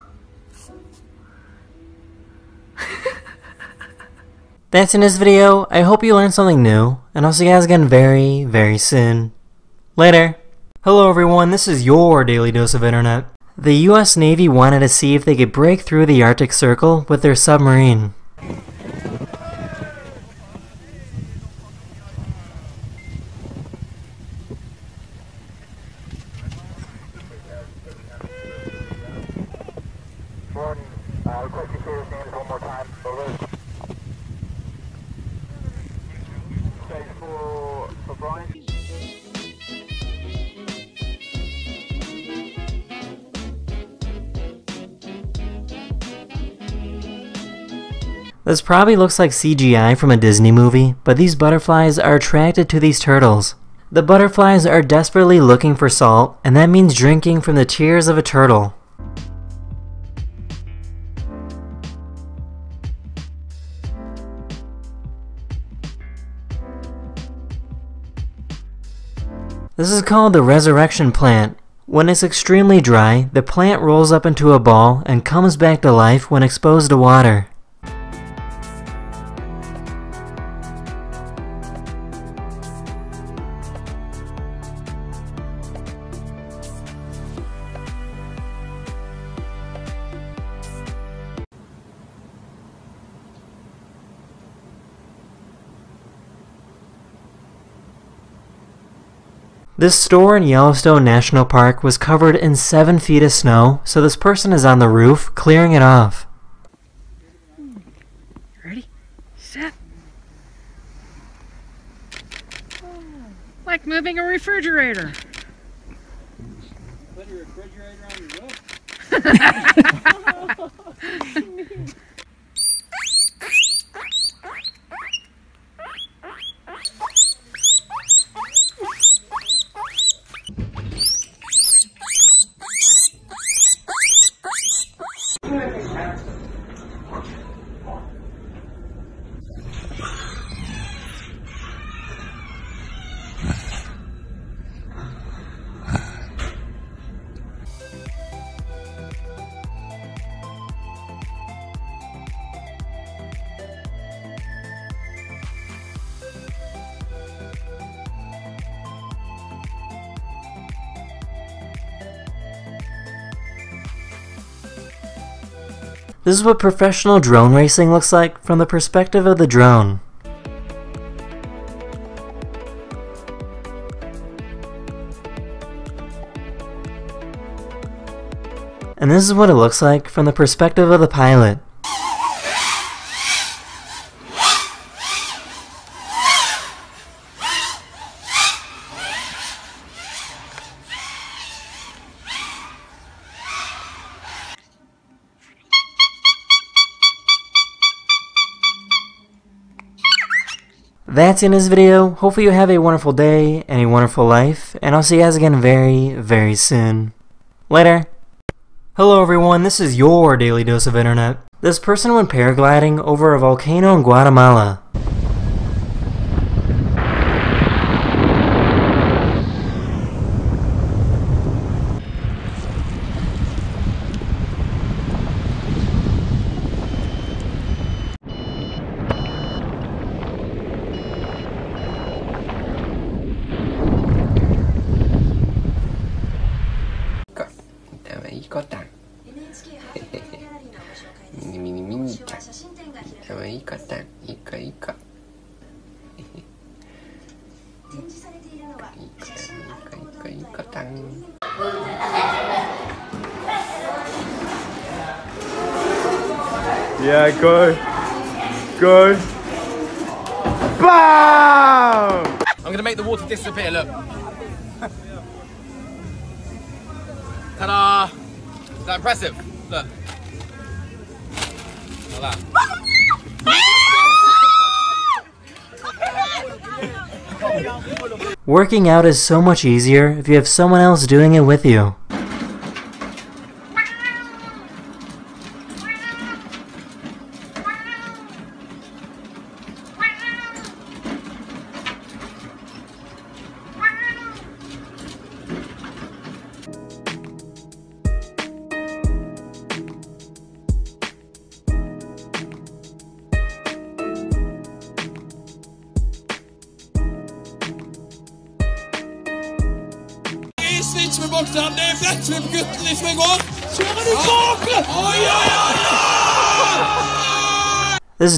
That's in this video. I hope you learned something new, and I'll see you guys again very, very soon. Later. Hello everyone, this is your Daily Dose of Internet. The US Navy wanted to see if they could break through the Arctic Circle with their submarine. This probably looks like CGI from a Disney movie, but these butterflies are attracted to these turtles. The butterflies are desperately looking for salt, and that means drinking from the tears of a turtle. This is called the resurrection plant. When it's extremely dry, the plant rolls up into a ball and comes back to life when exposed to water. This store in Yellowstone National Park was covered in 7 feet of snow, so this person is on the roof clearing it off. Ready? Set. Like moving a refrigerator. Put a refrigerator on your roof? This is what professional drone racing looks like from the perspective of the drone. And this is what it looks like from the perspective of the pilot. That's in this video. Hopefully you have a wonderful day and a wonderful life, and I'll see you guys again very, very soon. Later. Hello everyone, this is your Daily Dose of Internet. This person went paragliding over a volcano in Guatemala. Working out is so much easier if you have someone else doing it with you.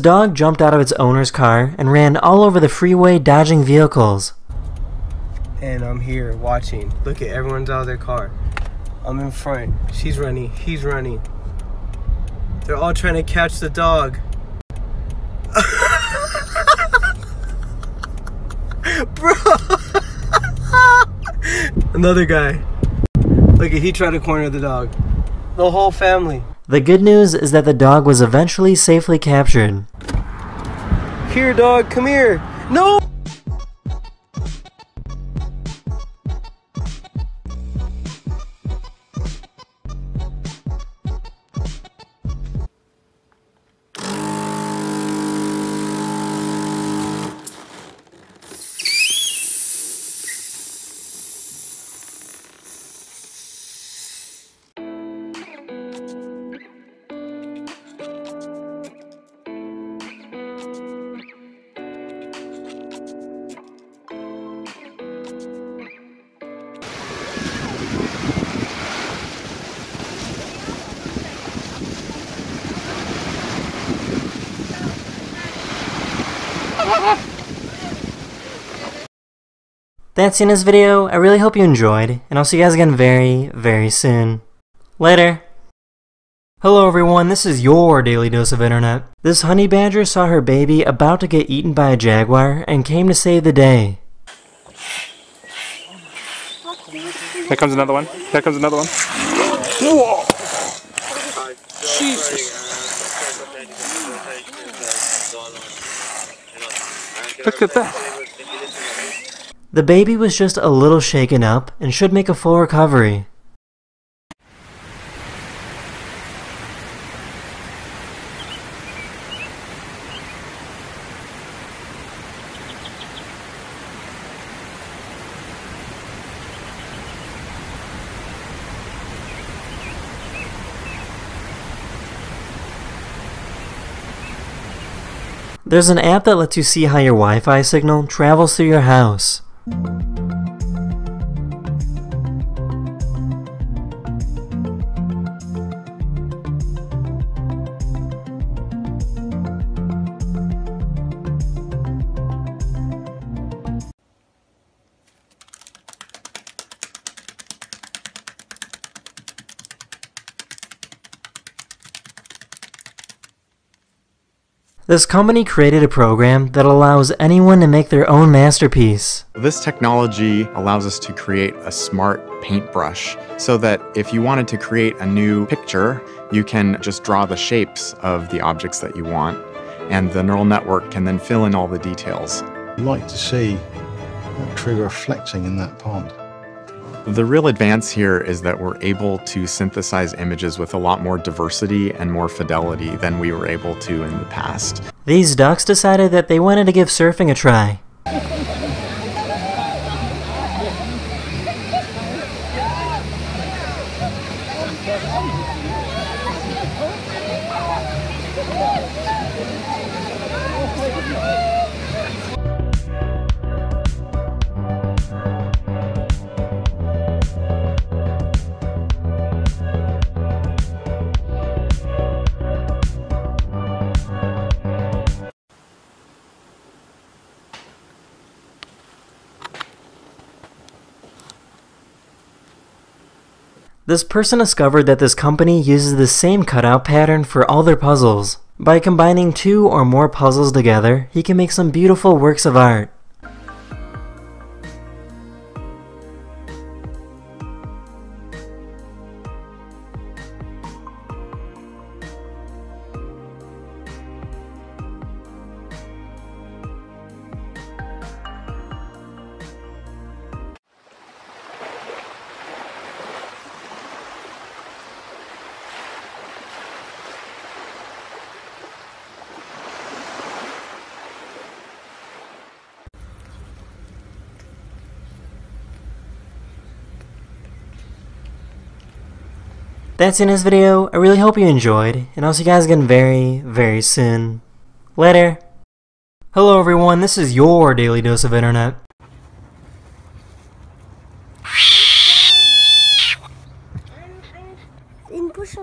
Dog jumped out of its owner's car and ran all over the freeway dodging vehicles. And I'm here watching. Look at everyone's out of their car. I'm in front. She's running. He's running. They're all trying to catch the dog. Bro! Another guy. Look at he tried to corner the dog. The whole family. The good news is that the dog was eventually safely captured. Here, dog, come here. No! That's the end of this video. I really hope you enjoyed, and I'll see you guys again very, very soon. Later. Hello everyone, this is your Daily Dose of Internet. This honey badger saw her baby about to get eaten by a jaguar and came to save the day. Here comes another one. Here comes another one. Whoa! Jesus. Look at that. The baby was just a little shaken up and should make a full recovery. There's an app that lets you see how your Wi-Fi signal travels through your house you This company created a program that allows anyone to make their own masterpiece. This technology allows us to create a smart paintbrush so that if you wanted to create a new picture, you can just draw the shapes of the objects that you want, and the neural network can then fill in all the details. I'd like to see that tree reflecting in that pond. The real advance here is that we're able to synthesize images with a lot more diversity and more fidelity than we were able to in the past. These ducks decided that they wanted to give surfing a try. This person discovered that this company uses the same cutout pattern for all their puzzles. By combining two or more puzzles together, he can make some beautiful works of art. That's it in this video. I really hope you enjoyed, and I'll see you guys again very, very soon. Later. Hello everyone, this is your Daily Dose of Internet.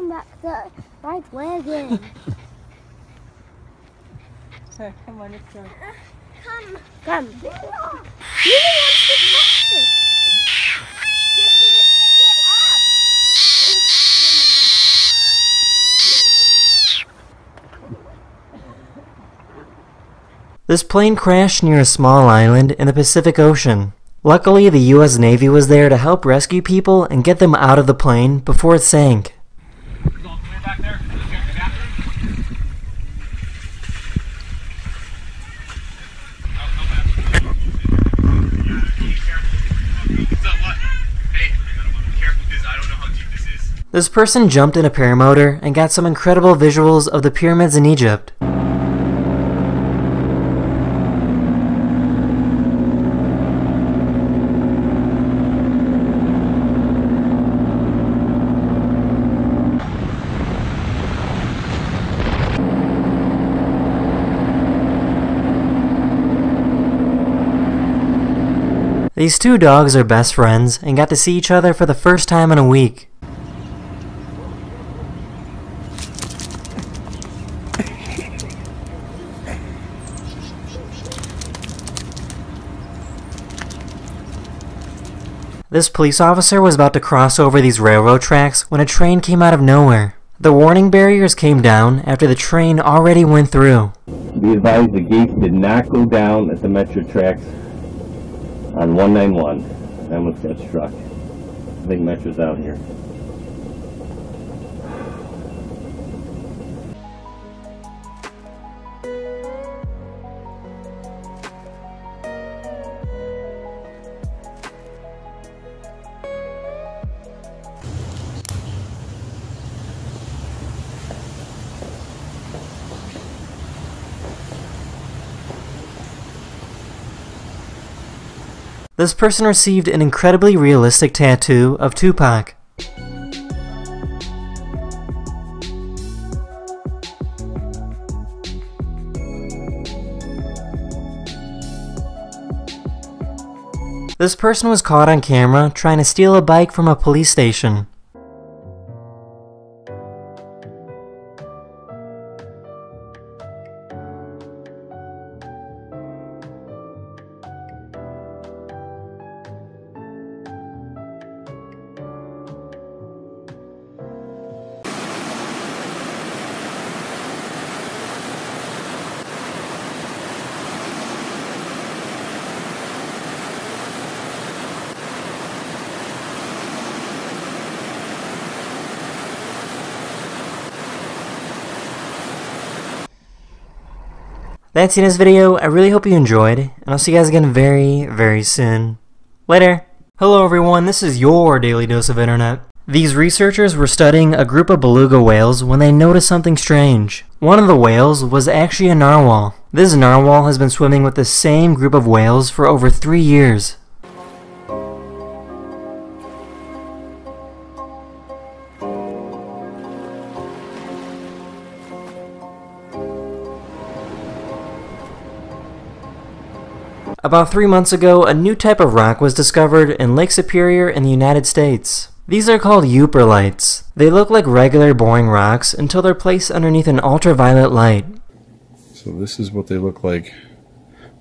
Back the right come on, let's go. Come. Come. This plane crashed near a small island in the Pacific Ocean. Luckily, the US Navy was there to help rescue people and get them out of the plane before it sank. This person jumped in a paramotor and got some incredible visuals of the pyramids in Egypt. These two dogs are best friends and got to see each other for the first time in a week. This police officer was about to cross over these railroad tracks when a train came out of nowhere. The warning barriers came down after the train already went through. Be advised the gates did not go down at the metro tracks on 191. I almost got struck. I think metro's out here. This person received an incredibly realistic tattoo of Tupac. This person was caught on camera trying to steal a bike from a police station. That's end of this video. I really hope you enjoyed, and I'll see you guys again very, very soon. Later! Hello everyone, this is your Daily Dose of Internet. These researchers were studying a group of beluga whales when they noticed something strange. One of the whales was actually a narwhal. This narwhal has been swimming with the same group of whales for over three years. About three months ago, a new type of rock was discovered in Lake Superior in the United States. These are called Yooperlites. They look like regular boring rocks until they're placed underneath an ultraviolet light. So this is what they look like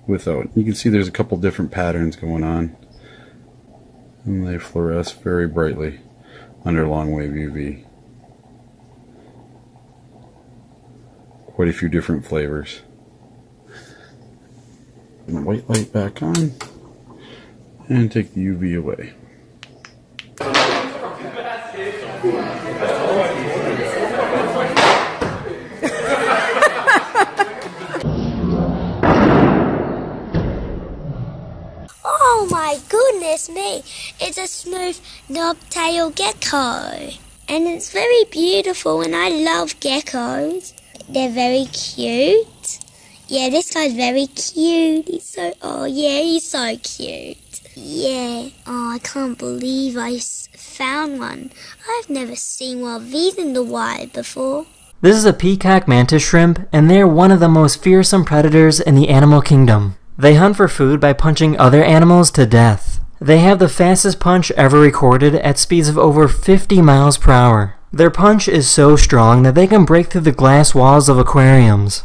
without. You can see there's a couple different patterns going on. And they fluoresce very brightly under long wave UV. Quite a few different flavors. The white light back on and take the UV away. Oh my goodness me! It's a smooth knobtail gecko. And it's very beautiful and I love geckos. They're very cute. Yeah, this guy's very cute. He's so, oh yeah, he's so cute. Yeah. Oh, I can't believe I found one. I've never seen one of these in the wild before. This is a peacock mantis shrimp, and they're one of the most fearsome predators in the animal kingdom. They hunt for food by punching other animals to death. They have the fastest punch ever recorded at speeds of over 50 miles per hour. Their punch is so strong that they can break through the glass walls of aquariums.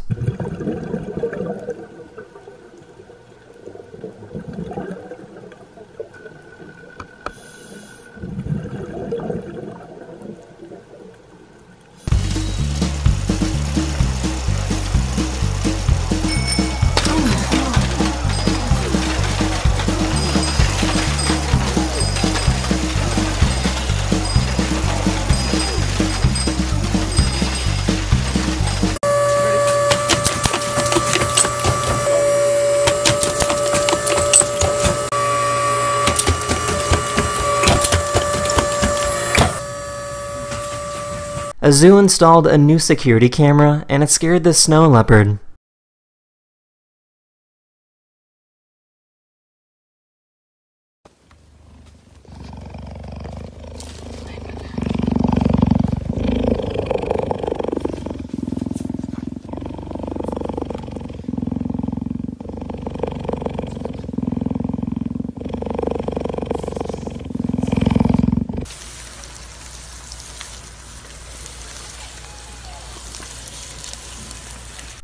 A zoo installed a new security camera and it scared the snow leopard.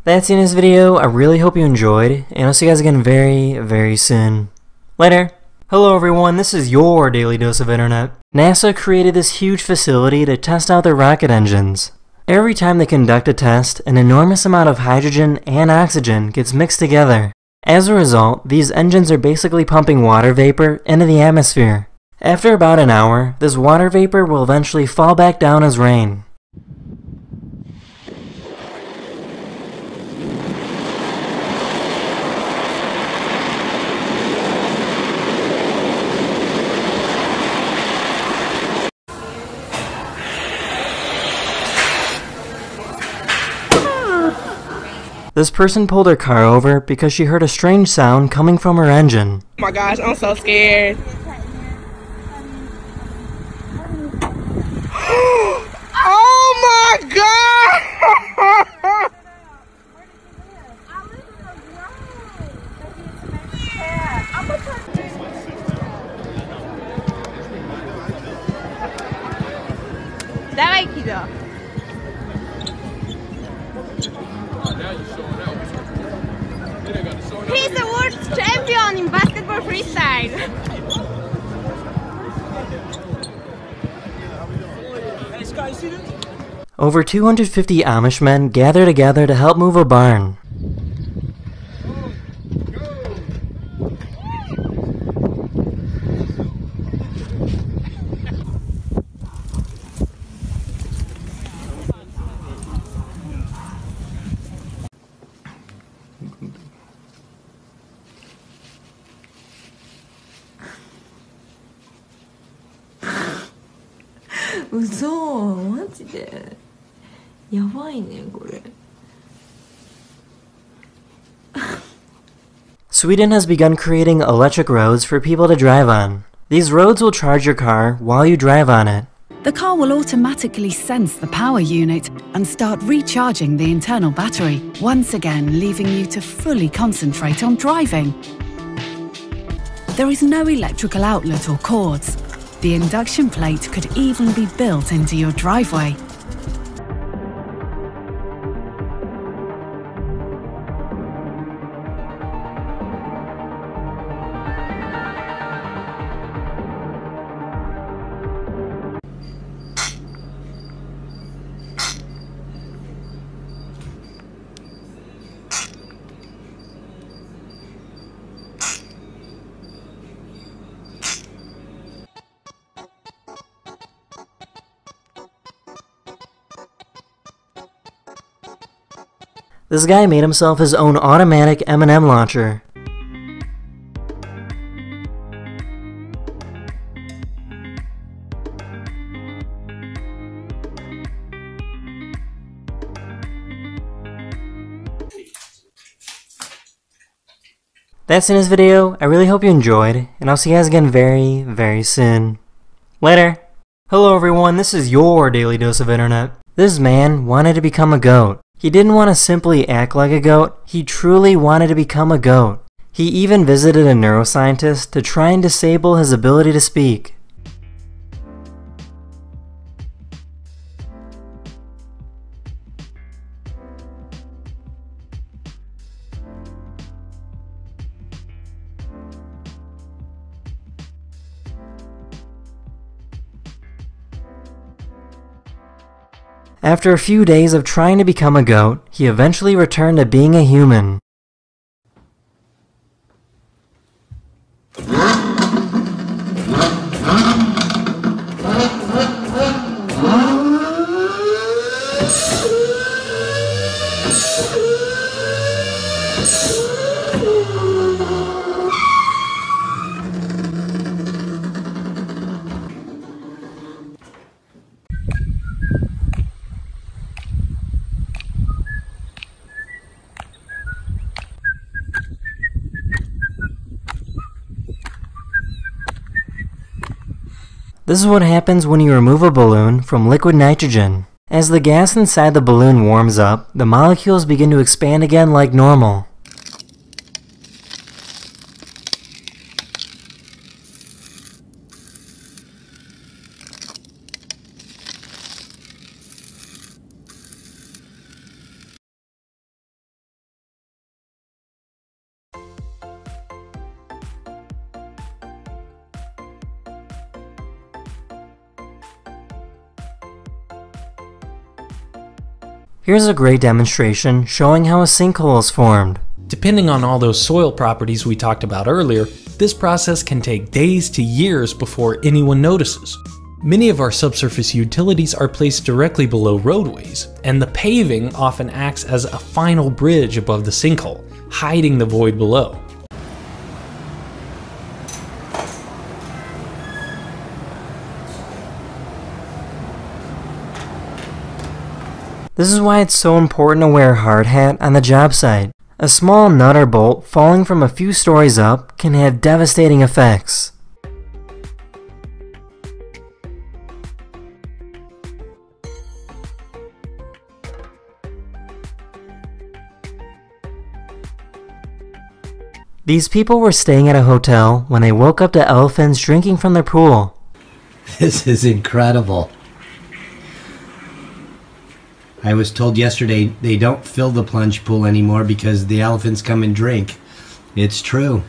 That's the end of this video. I really hope you enjoyed, and I'll see you guys again very, very soon. Later! Hello everyone, this is your Daily Dose of Internet. NASA created this huge facility to test out their rocket engines. Every time they conduct a test, an enormous amount of hydrogen and oxygen gets mixed together. As a result, these engines are basically pumping water vapor into the atmosphere. After about an hour, this water vapor will eventually fall back down as rain. This person pulled her car over because she heard a strange sound coming from her engine. Oh my gosh, I'm so scared. oh my god! Dawaj Kido. He's the world champion in basketball freestyle. Over 250 Amish men gather together to help move a barn. Sweden has begun creating electric roads for people to drive on. These roads will charge your car while you drive on it. The car will automatically sense the power unit and start recharging the internal battery, once again leaving you to fully concentrate on driving. There is no electrical outlet or cords. The induction plate could even be built into your driveway. This guy made himself his own automatic M&M launcher. That's in this video. I really hope you enjoyed, and I'll see you guys again very, very soon. Later! Hello everyone, this is your Daily Dose of Internet. This man wanted to become a goat. He didn't want to simply act like a goat, he truly wanted to become a goat. He even visited a neuroscientist to try and disable his ability to speak. After a few days of trying to become a goat, he eventually returned to being a human. This is what happens when you remove a balloon from liquid nitrogen. As the gas inside the balloon warms up, the molecules begin to expand again like normal. Here's a great demonstration showing how a sinkhole is formed. Depending on all those soil properties we talked about earlier, this process can take days to years before anyone notices. Many of our subsurface utilities are placed directly below roadways, and the paving often acts as a final bridge above the sinkhole, hiding the void below. This is why it's so important to wear a hard hat on the job site. A small nut or bolt falling from a few stories up can have devastating effects. These people were staying at a hotel when they woke up to elephants drinking from their pool. This is incredible. I was told yesterday they don't fill the plunge pool anymore because the elephants come and drink. It's true.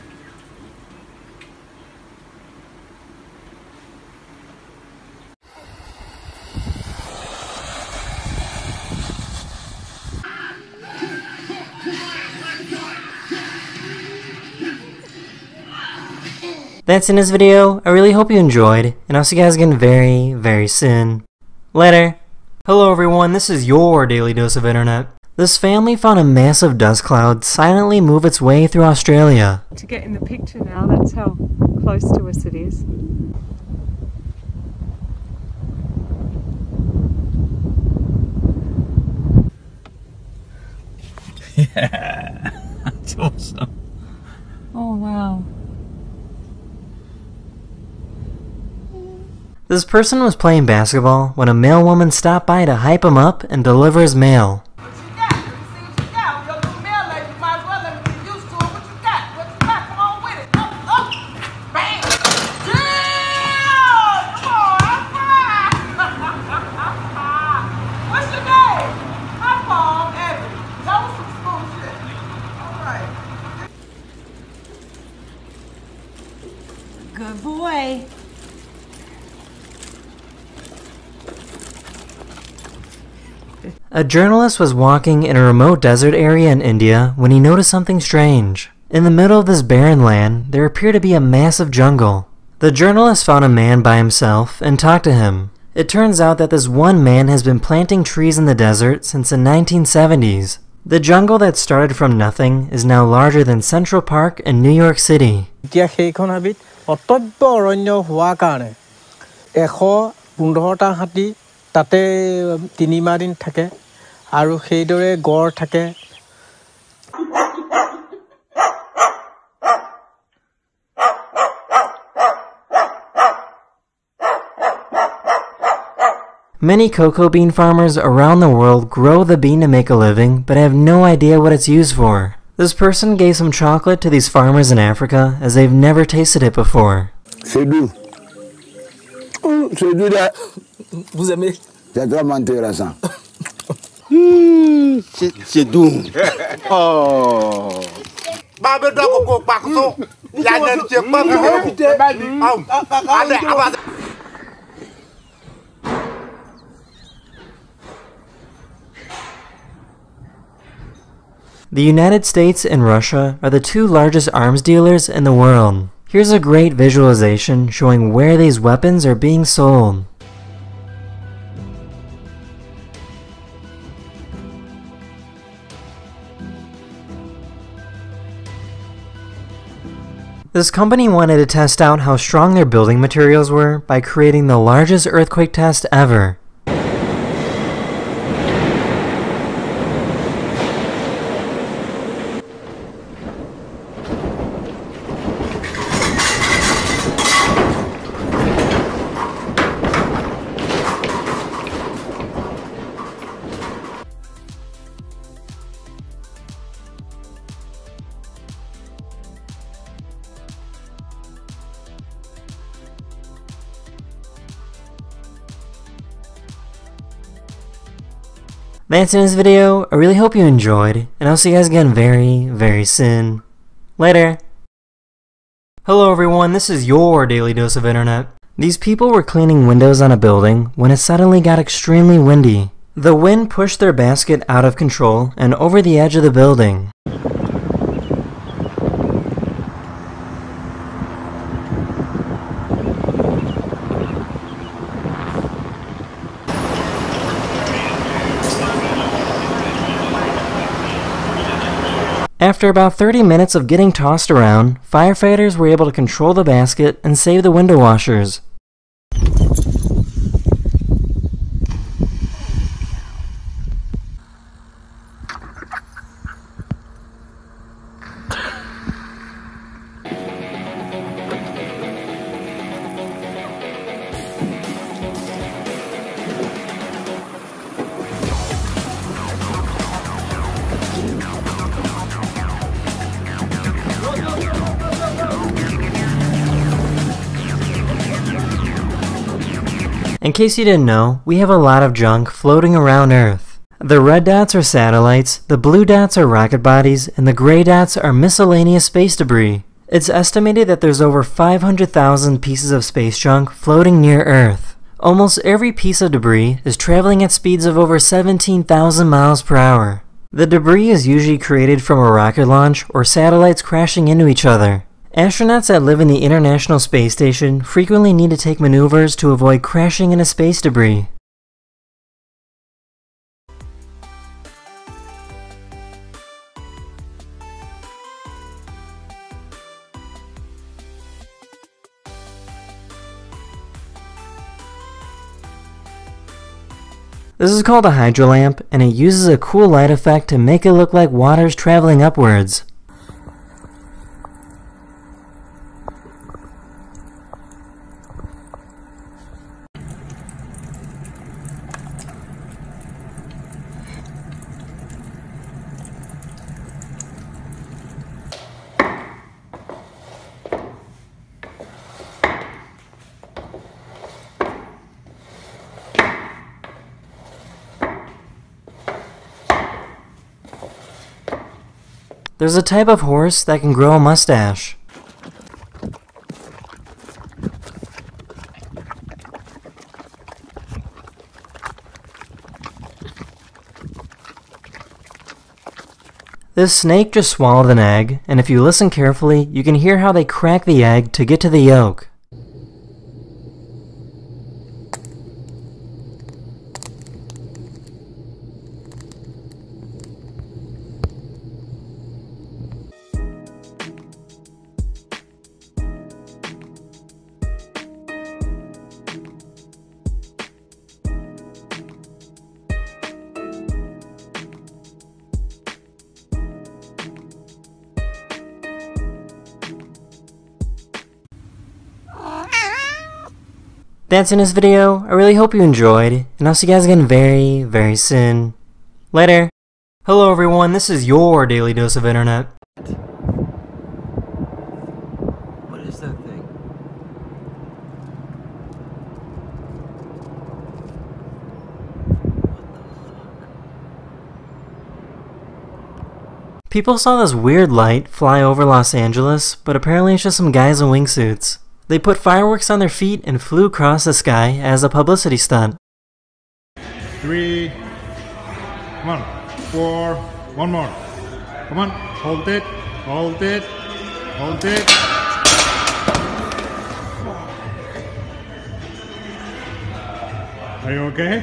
That's in this video. I really hope you enjoyed, and I'll see you guys again very, very soon. Later. Hello everyone, this is your Daily Dose of Internet. This family found a massive dust cloud silently move its way through Australia. To get in the picture now, that's how close to us it is. Yeah, that's awesome. Oh wow. This person was playing basketball when a mail woman stopped by to hype him up and deliver his mail. Good boy. A journalist was walking in a remote desert area in India when he noticed something strange. In the middle of this barren land, there appeared to be a massive jungle. The journalist found a man by himself and talked to him. It turns out that this one man has been planting trees in the desert since the 1970s. The jungle that started from nothing is now larger than Central Park in New York City. এতিয়া সেইখন হাবিত অটব্য অৰণ্য হোৱাৰ কাৰণে এশ পোন্ধৰটা হাতী তাতে তিনিমাহ দিন থাকে আৰু সেইদৰে গড় থাকে Many cocoa bean farmers around the world grow the bean to make a living, but have no idea what it's used for. This person gave some chocolate to these farmers in Africa as they've never tasted it before. C'est doux. Oh, C'est doux là. Vous aimez C'est vraiment intéressant. Mmh, Hmm, c'est doux. Oh. Hmm. Hmm. The United States and Russia are the two largest arms dealers in the world. Here's a great visualization showing where these weapons are being sold. This company wanted to test out how strong their building materials were by creating the largest earthquake test ever. That's in this video. I really hope you enjoyed, and I'll see you guys again very, very soon. Later. Hello everyone, this is your Daily Dose of Internet. These people were cleaning windows on a building when it suddenly got extremely windy. The wind pushed their basket out of control and over the edge of the building. After about 30 minutes of getting tossed around, firefighters were able to control the basket and save the window washers. In case you didn't know, we have a lot of junk floating around Earth. The red dots are satellites, the blue dots are rocket bodies, and the gray dots are miscellaneous space debris. It's estimated that there's over 500,000 pieces of space junk floating near Earth. Almost every piece of debris is traveling at speeds of over 17,000 miles per hour. The debris is usually created from a rocket launch or satellites crashing into each other. Astronauts that live in the International Space Station frequently need to take maneuvers to avoid crashing into space debris. This is called a hydrolamp, and it uses a cool light effect to make it look like water's traveling upwards. There's a type of horse that can grow a mustache. This snake just swallowed an egg, and if you listen carefully, you can hear how they crack the egg to get to the yolk. That's in this video. I really hope you enjoyed, and I'll see you guys again very, very soon. Later. Hello everyone, this is your Daily Dose of Internet. What is that thing? People saw this weird light fly over Los Angeles, but apparently it's just some guys in wingsuits. They put fireworks on their feet and flew across the sky as a publicity stunt. Three, one, four, one more. Come on, hold it, hold it, hold it. Are you okay?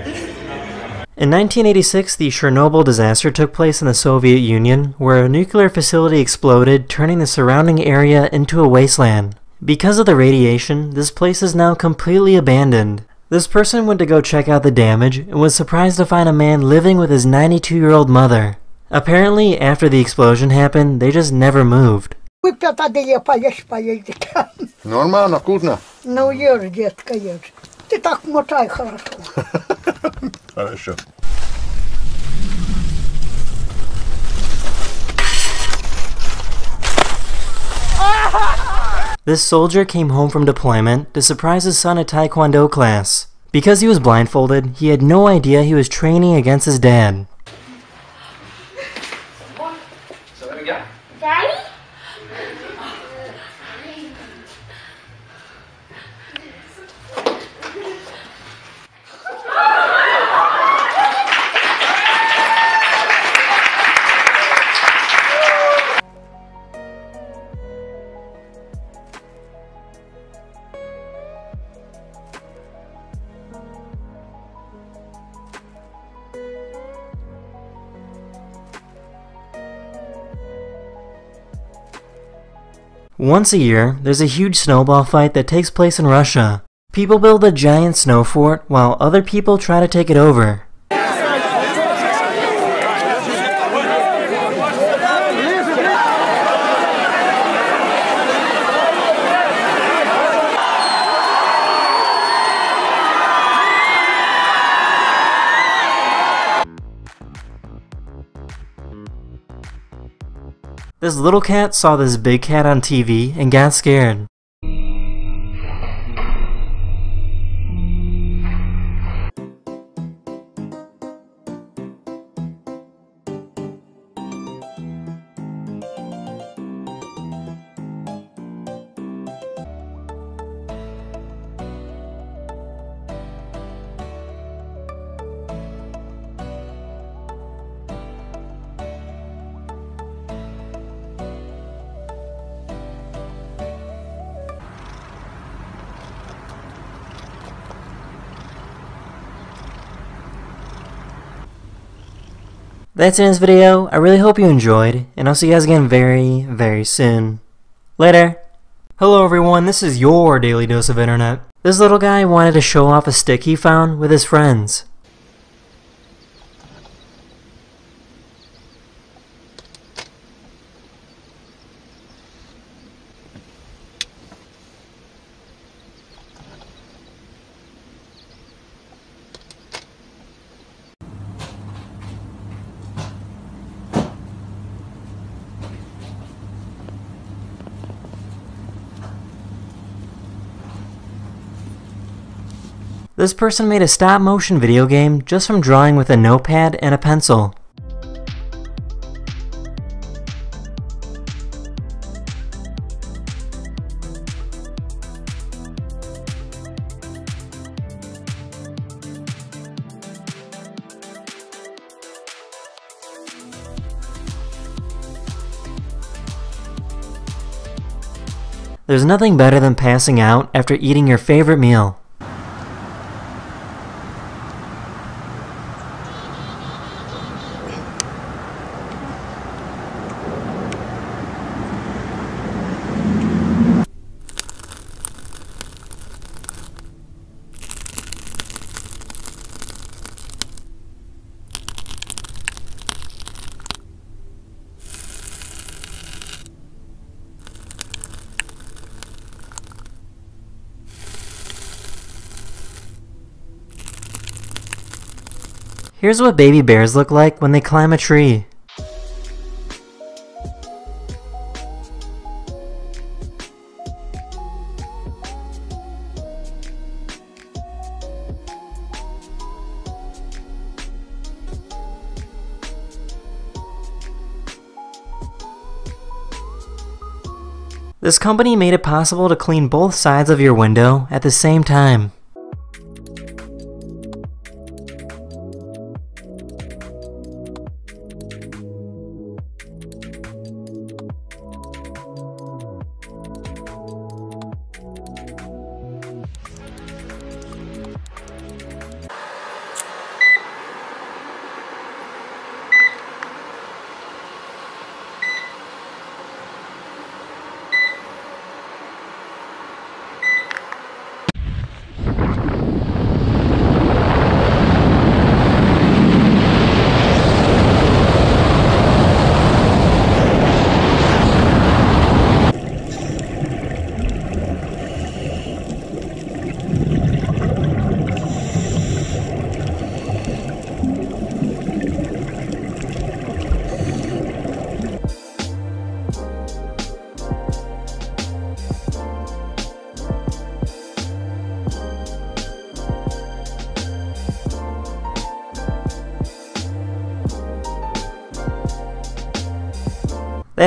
In 1986, the Chernobyl disaster took place in the Soviet Union, where a nuclear facility exploded, turning the surrounding area into a wasteland. Because of the radiation, this place is now completely abandoned. This person went to go check out the damage and was surprised to find a man living with his 92 year old mother. Apparently, after the explosion happened, they just never moved. Выпята дає паєш паєш дитя. Нормально, вкусно. Ну, ешь, детка, ешь. Ты так мотай хорошо. Хорошо. this soldier came home from deployment to surprise his son at Taekwondo class. Because he was blindfolded, he had no idea he was training against his dad. Once a year, there's a huge snowball fight that takes place in Russia. People build a giant snow fort while other people try to take it over. This little cat saw this big cat on TV and got scared. That's it in this video. I really hope you enjoyed, and I'll see you guys again very, very soon. Later! Hello everyone, this is your Daily Dose of Internet. This little guy wanted to show off a stick he found with his friends. This person made a stop motion video game just from drawing with a notepad and a pencil. There's nothing better than passing out after eating your favorite meal. Here's what baby bears look like when they climb a tree. This company made it possible to clean both sides of your window at the same time.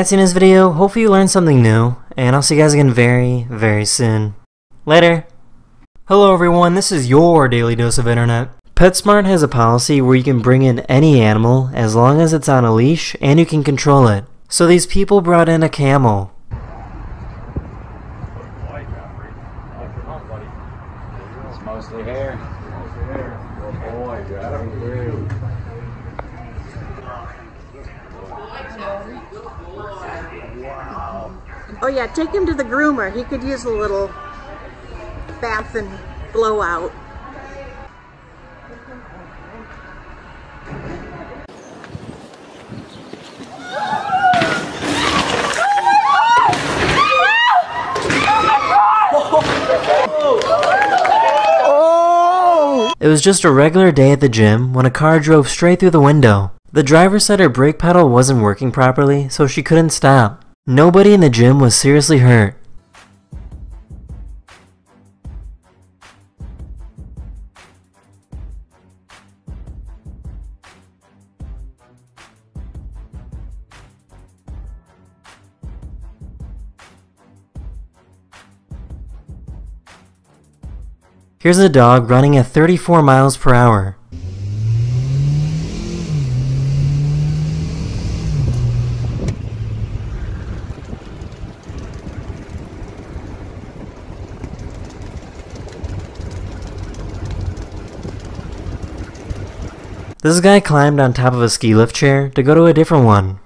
That's in this video. Hopefully you learned something new, and I'll see you guys again very, very soon. Later. Hello everyone, this is your Daily Dose of Internet. PetSmart has a policy where you can bring in any animal as long as it's on a leash and you can control it. So these people brought in a camel. It's mostly hair. Mostly hair. Good boy, got him through. Oh yeah, take him to the groomer. He could use a little bath and blowout. It was just a regular day at the gym when a car drove straight through the window. The driver said her brake pedal wasn't working properly, so she couldn't stop. Nobody in the gym was seriously hurt. Here's a dog running at 34 miles per hour. This guy climbed on top of a ski lift chair to go to a different one.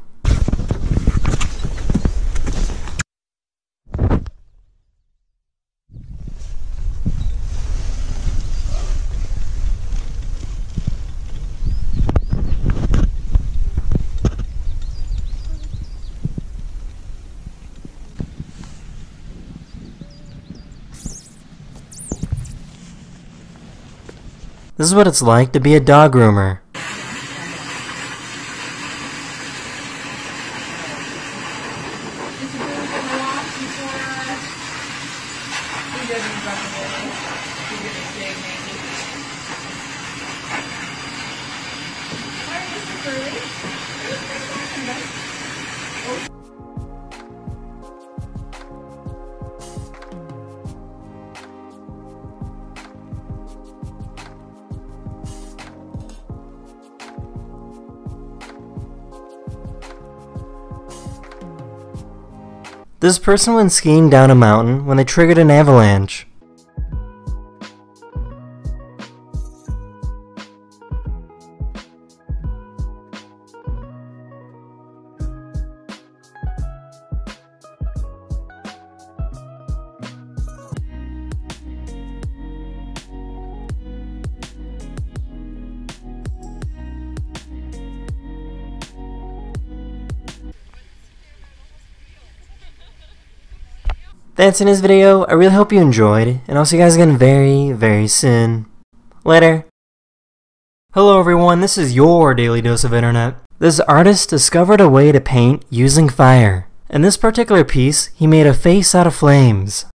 What it's like to be a dog groomer. Person went skiing down a mountain when they triggered an avalanche. That's in this video. I really hope you enjoyed, and I'll see you guys again very, very soon. Later. Hello everyone, this is your Daily Dose of Internet. This artist discovered a way to paint using fire. In this particular piece, he made a face out of flames.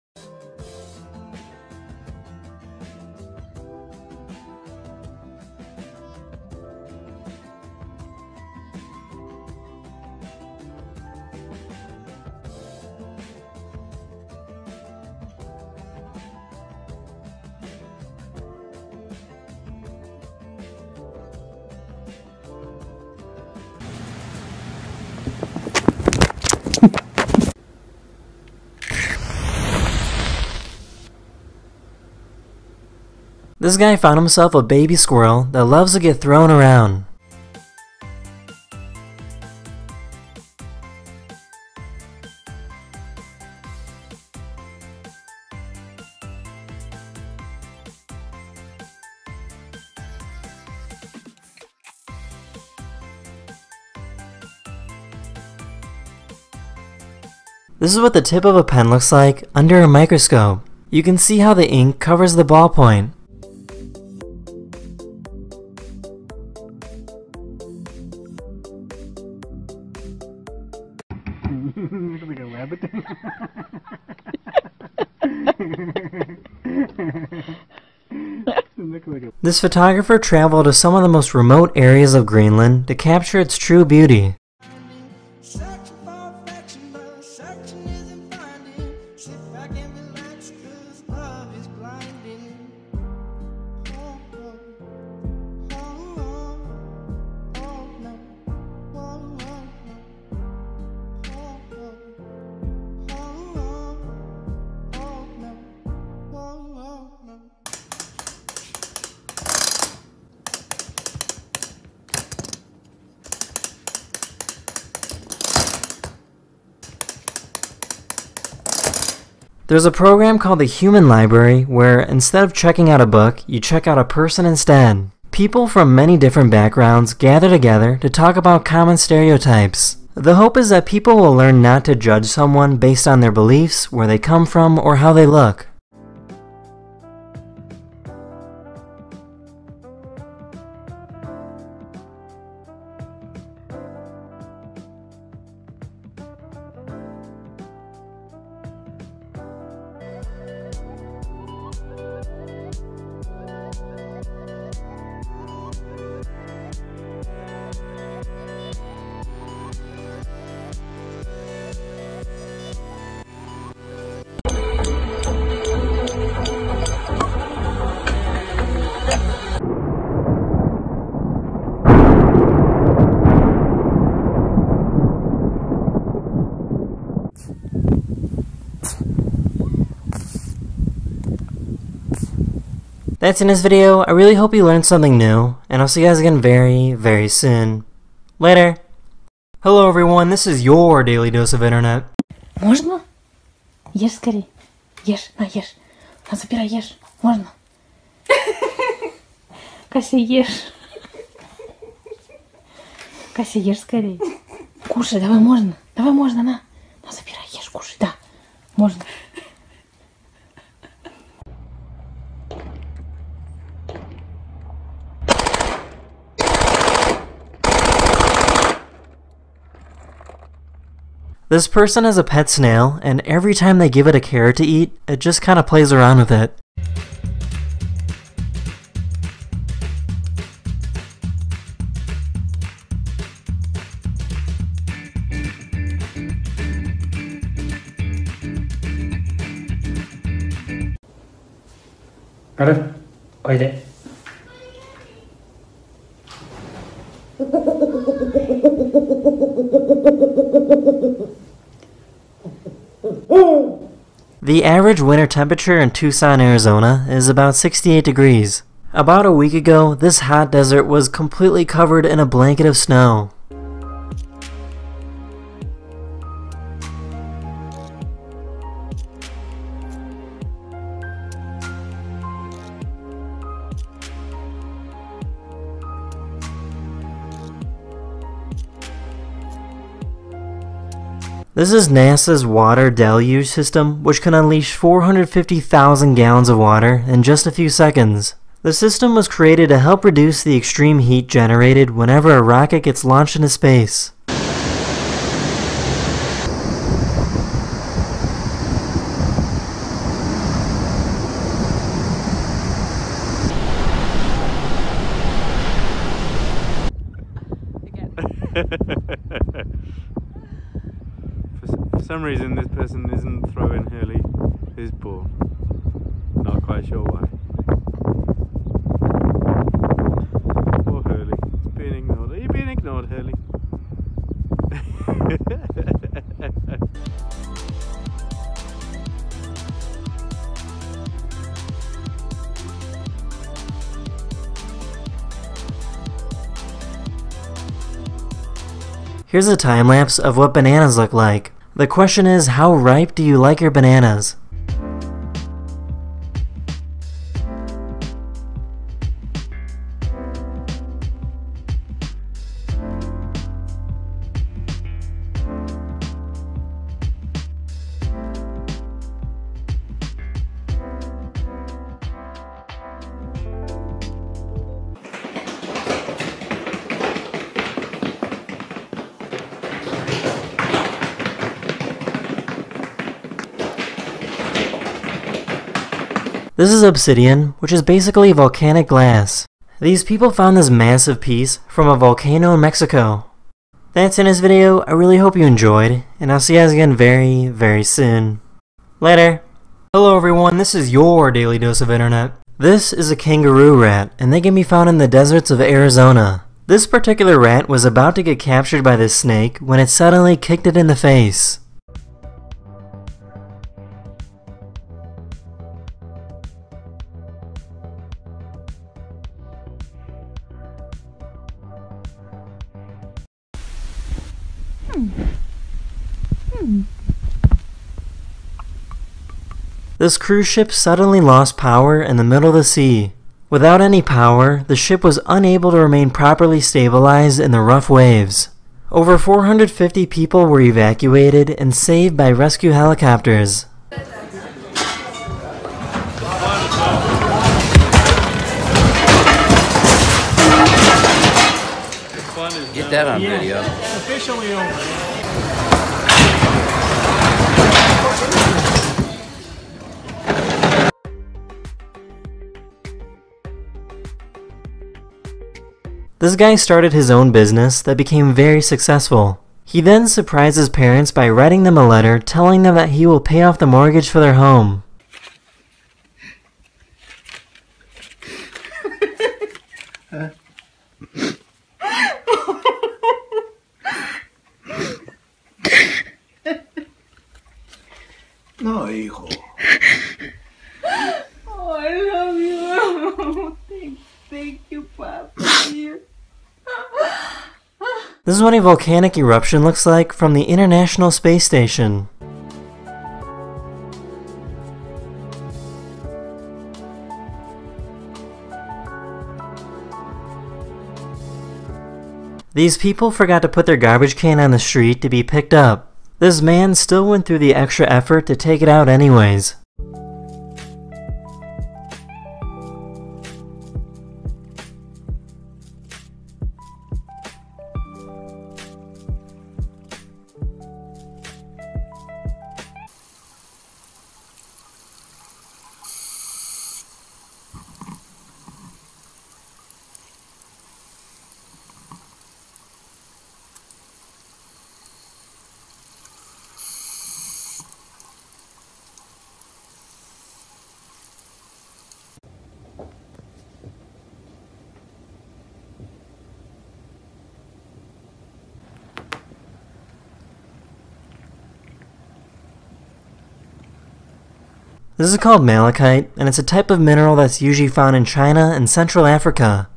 Guy found himself a baby squirrel that loves to get thrown around. This is what the tip of a pen looks like under a microscope. You can see how the ink covers the ballpoint. This photographer traveled to some of the most remote areas of Greenland to capture its true beauty. There's a program called the Human Library where instead of checking out a book, you check out a person instead. People from many different backgrounds gather together to talk about common stereotypes. The hope is that people will learn not to judge someone based on their beliefs, where they come from, or how they look. That's in this video. I really hope you learned something new, and I'll see you guys again very, very soon. Later. Hello everyone, this is your daily dose of internet. Можно? Ешь скорей. Ешь, на, ешь. На, забирай, ешь. Можно? Кася, ешь. Кася, ешь скорей. Кушай, давай, можно. Давай, можно, на. На, забирай, ешь, кушай, да. Можно. This person has a pet snail, and every time they give it a carrot to eat, it just kinda plays around with it. Got it? Oh, you did. The average winter temperature in Tucson, Arizona is about 68 degrees. About a week ago, this hot desert was completely covered in a blanket of snow. This is NASA's water deluge system, which can unleash 450,000 gallons of water in just a few seconds. The system was created to help reduce the extreme heat generated whenever a rocket gets launched into space. for, for some reason, this person isn't throwing Hurley his ball. Not quite sure why. Poor Hurley. He's being ignored. Are you being ignored, Hurley? Here's a time lapse of what bananas look like. The question is, how ripe do you like your bananas? Obsidian, which is basically volcanic glass. These people found this massive piece from a volcano in Mexico. That's in this video, I really hope you enjoyed, and I'll see you guys again very, very soon. Later! Hello everyone, this is your Daily Dose of Internet. This is a kangaroo rat, and they can be found in the deserts of Arizona. This particular rat was about to get captured by this snake when it suddenly kicked it in the face. This cruise ship suddenly lost power in the middle of the sea. Without any power, the ship was unable to remain properly stabilized in the rough waves. Over 450 people were evacuated and saved by rescue helicopters. Get that on Yeah. video. Officially over. This guy started his own business that became very successful. He then surprised his parents by writing them a letter telling them that he will pay off the mortgage for their home. No, hijo. Oh, I love you. thank, thank you, Papa. This is what a volcanic eruption looks like from the International Space Station. These people forgot to put their garbage can on the street to be picked up. This man still went through the extra effort to take it out anyways. This is called malachite, and it's a type of mineral that's usually found in China and Central Africa.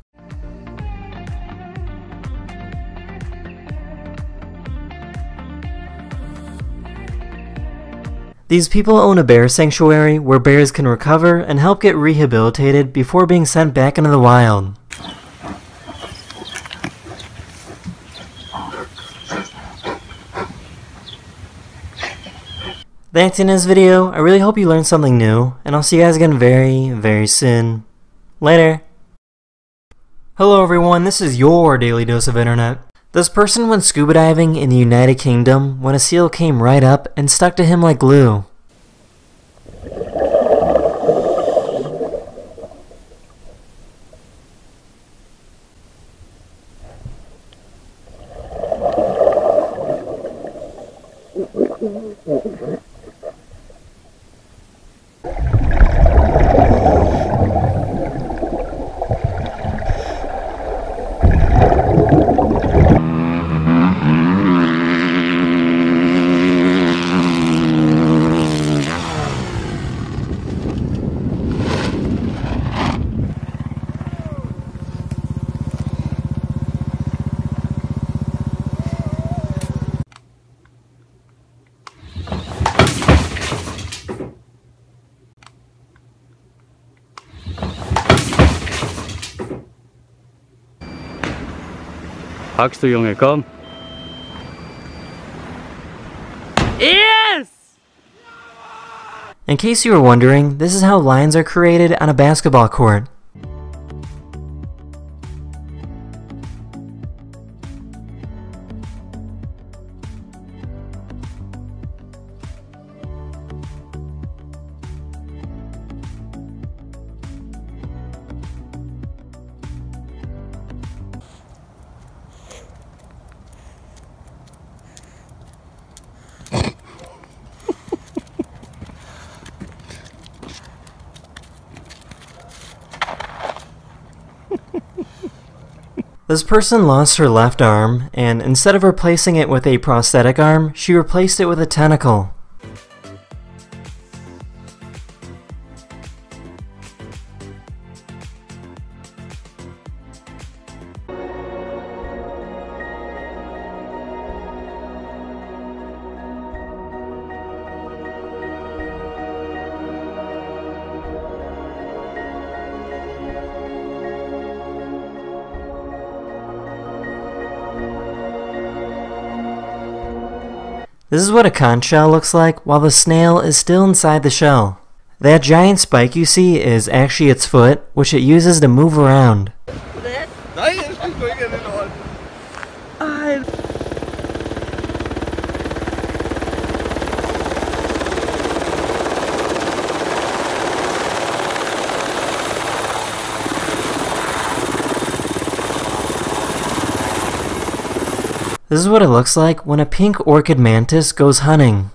These people own a bear sanctuary where bears can recover and help get rehabilitated before being sent back into the wild. That's in this video. I really hope you learned something new, and I'll see you guys again very, very soon. Later. Hello everyone, this is your Daily Dose of Internet. This person went scuba diving in the United Kingdom when a seal came right up and stuck to him like glue. Packst du, Junge. Yes! In case you were wondering, this is how lines are created on a basketball court. This person lost her left arm, and instead of replacing it with a prosthetic arm, she replaced it with a tentacle. Is what a conch shell looks like while the snail is still inside the shell. That giant spike you see is actually its foot, which it uses to move around. This is what it looks like when a pink orchid mantis goes hunting.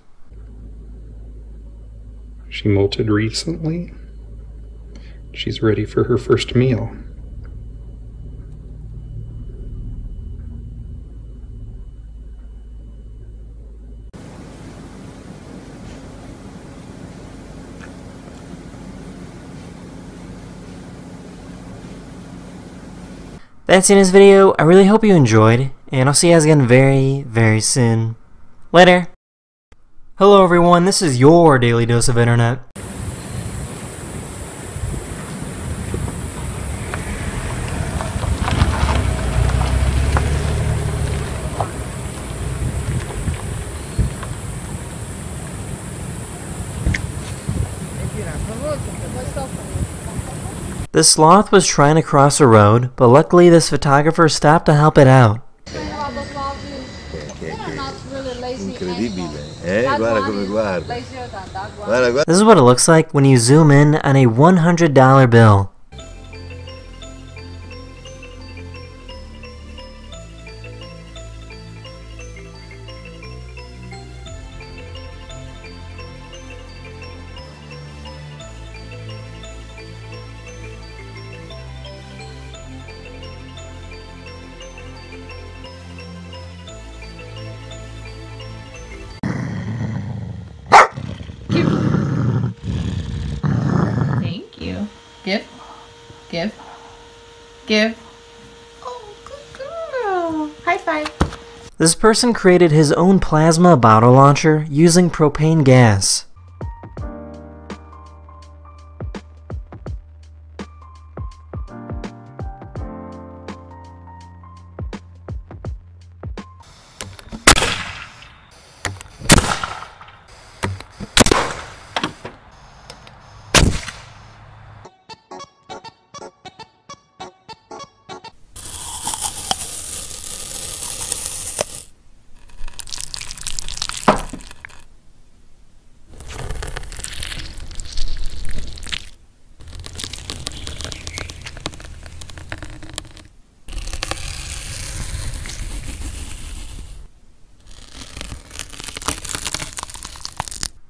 She molted recently. She's ready for her first meal. That's in this video. I really hope you enjoyed, and I'll see you guys again very, very soon. Later! Hello everyone, this is your Daily Dose of Internet. This sloth was trying to cross a road, but luckily this photographer stopped to help it out. Incredibile. Guarda come guarda. Guarda, guarda. This is what it looks like when you zoom in on a $100 bill. Give. Oh, good girl. High five. This person created his own plasma bottle launcher using propane gas.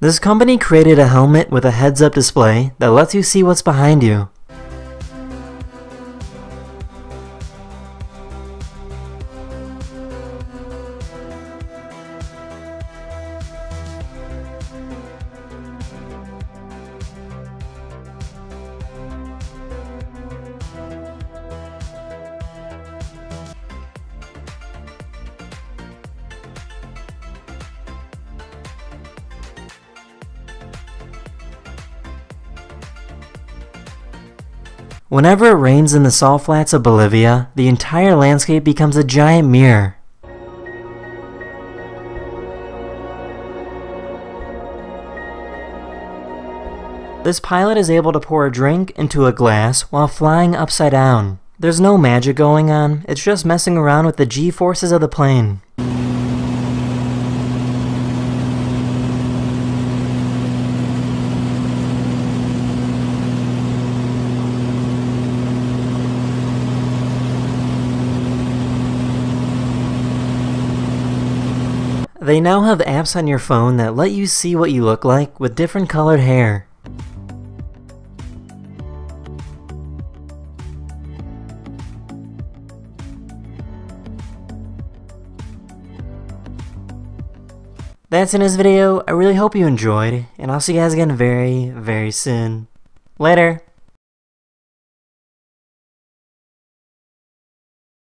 This company created a helmet with a heads-up display that lets you see what's behind you. Whenever it rains in the salt flats of Bolivia, the entire landscape becomes a giant mirror. This pilot is able to pour a drink into a glass while flying upside down. There's no magic going on, it's just messing around with the g-forces of the plane. They now have apps on your phone that let you see what you look like with different colored hair. That's in this video. I really hope you enjoyed, and I'll see you guys again very, very soon. Later!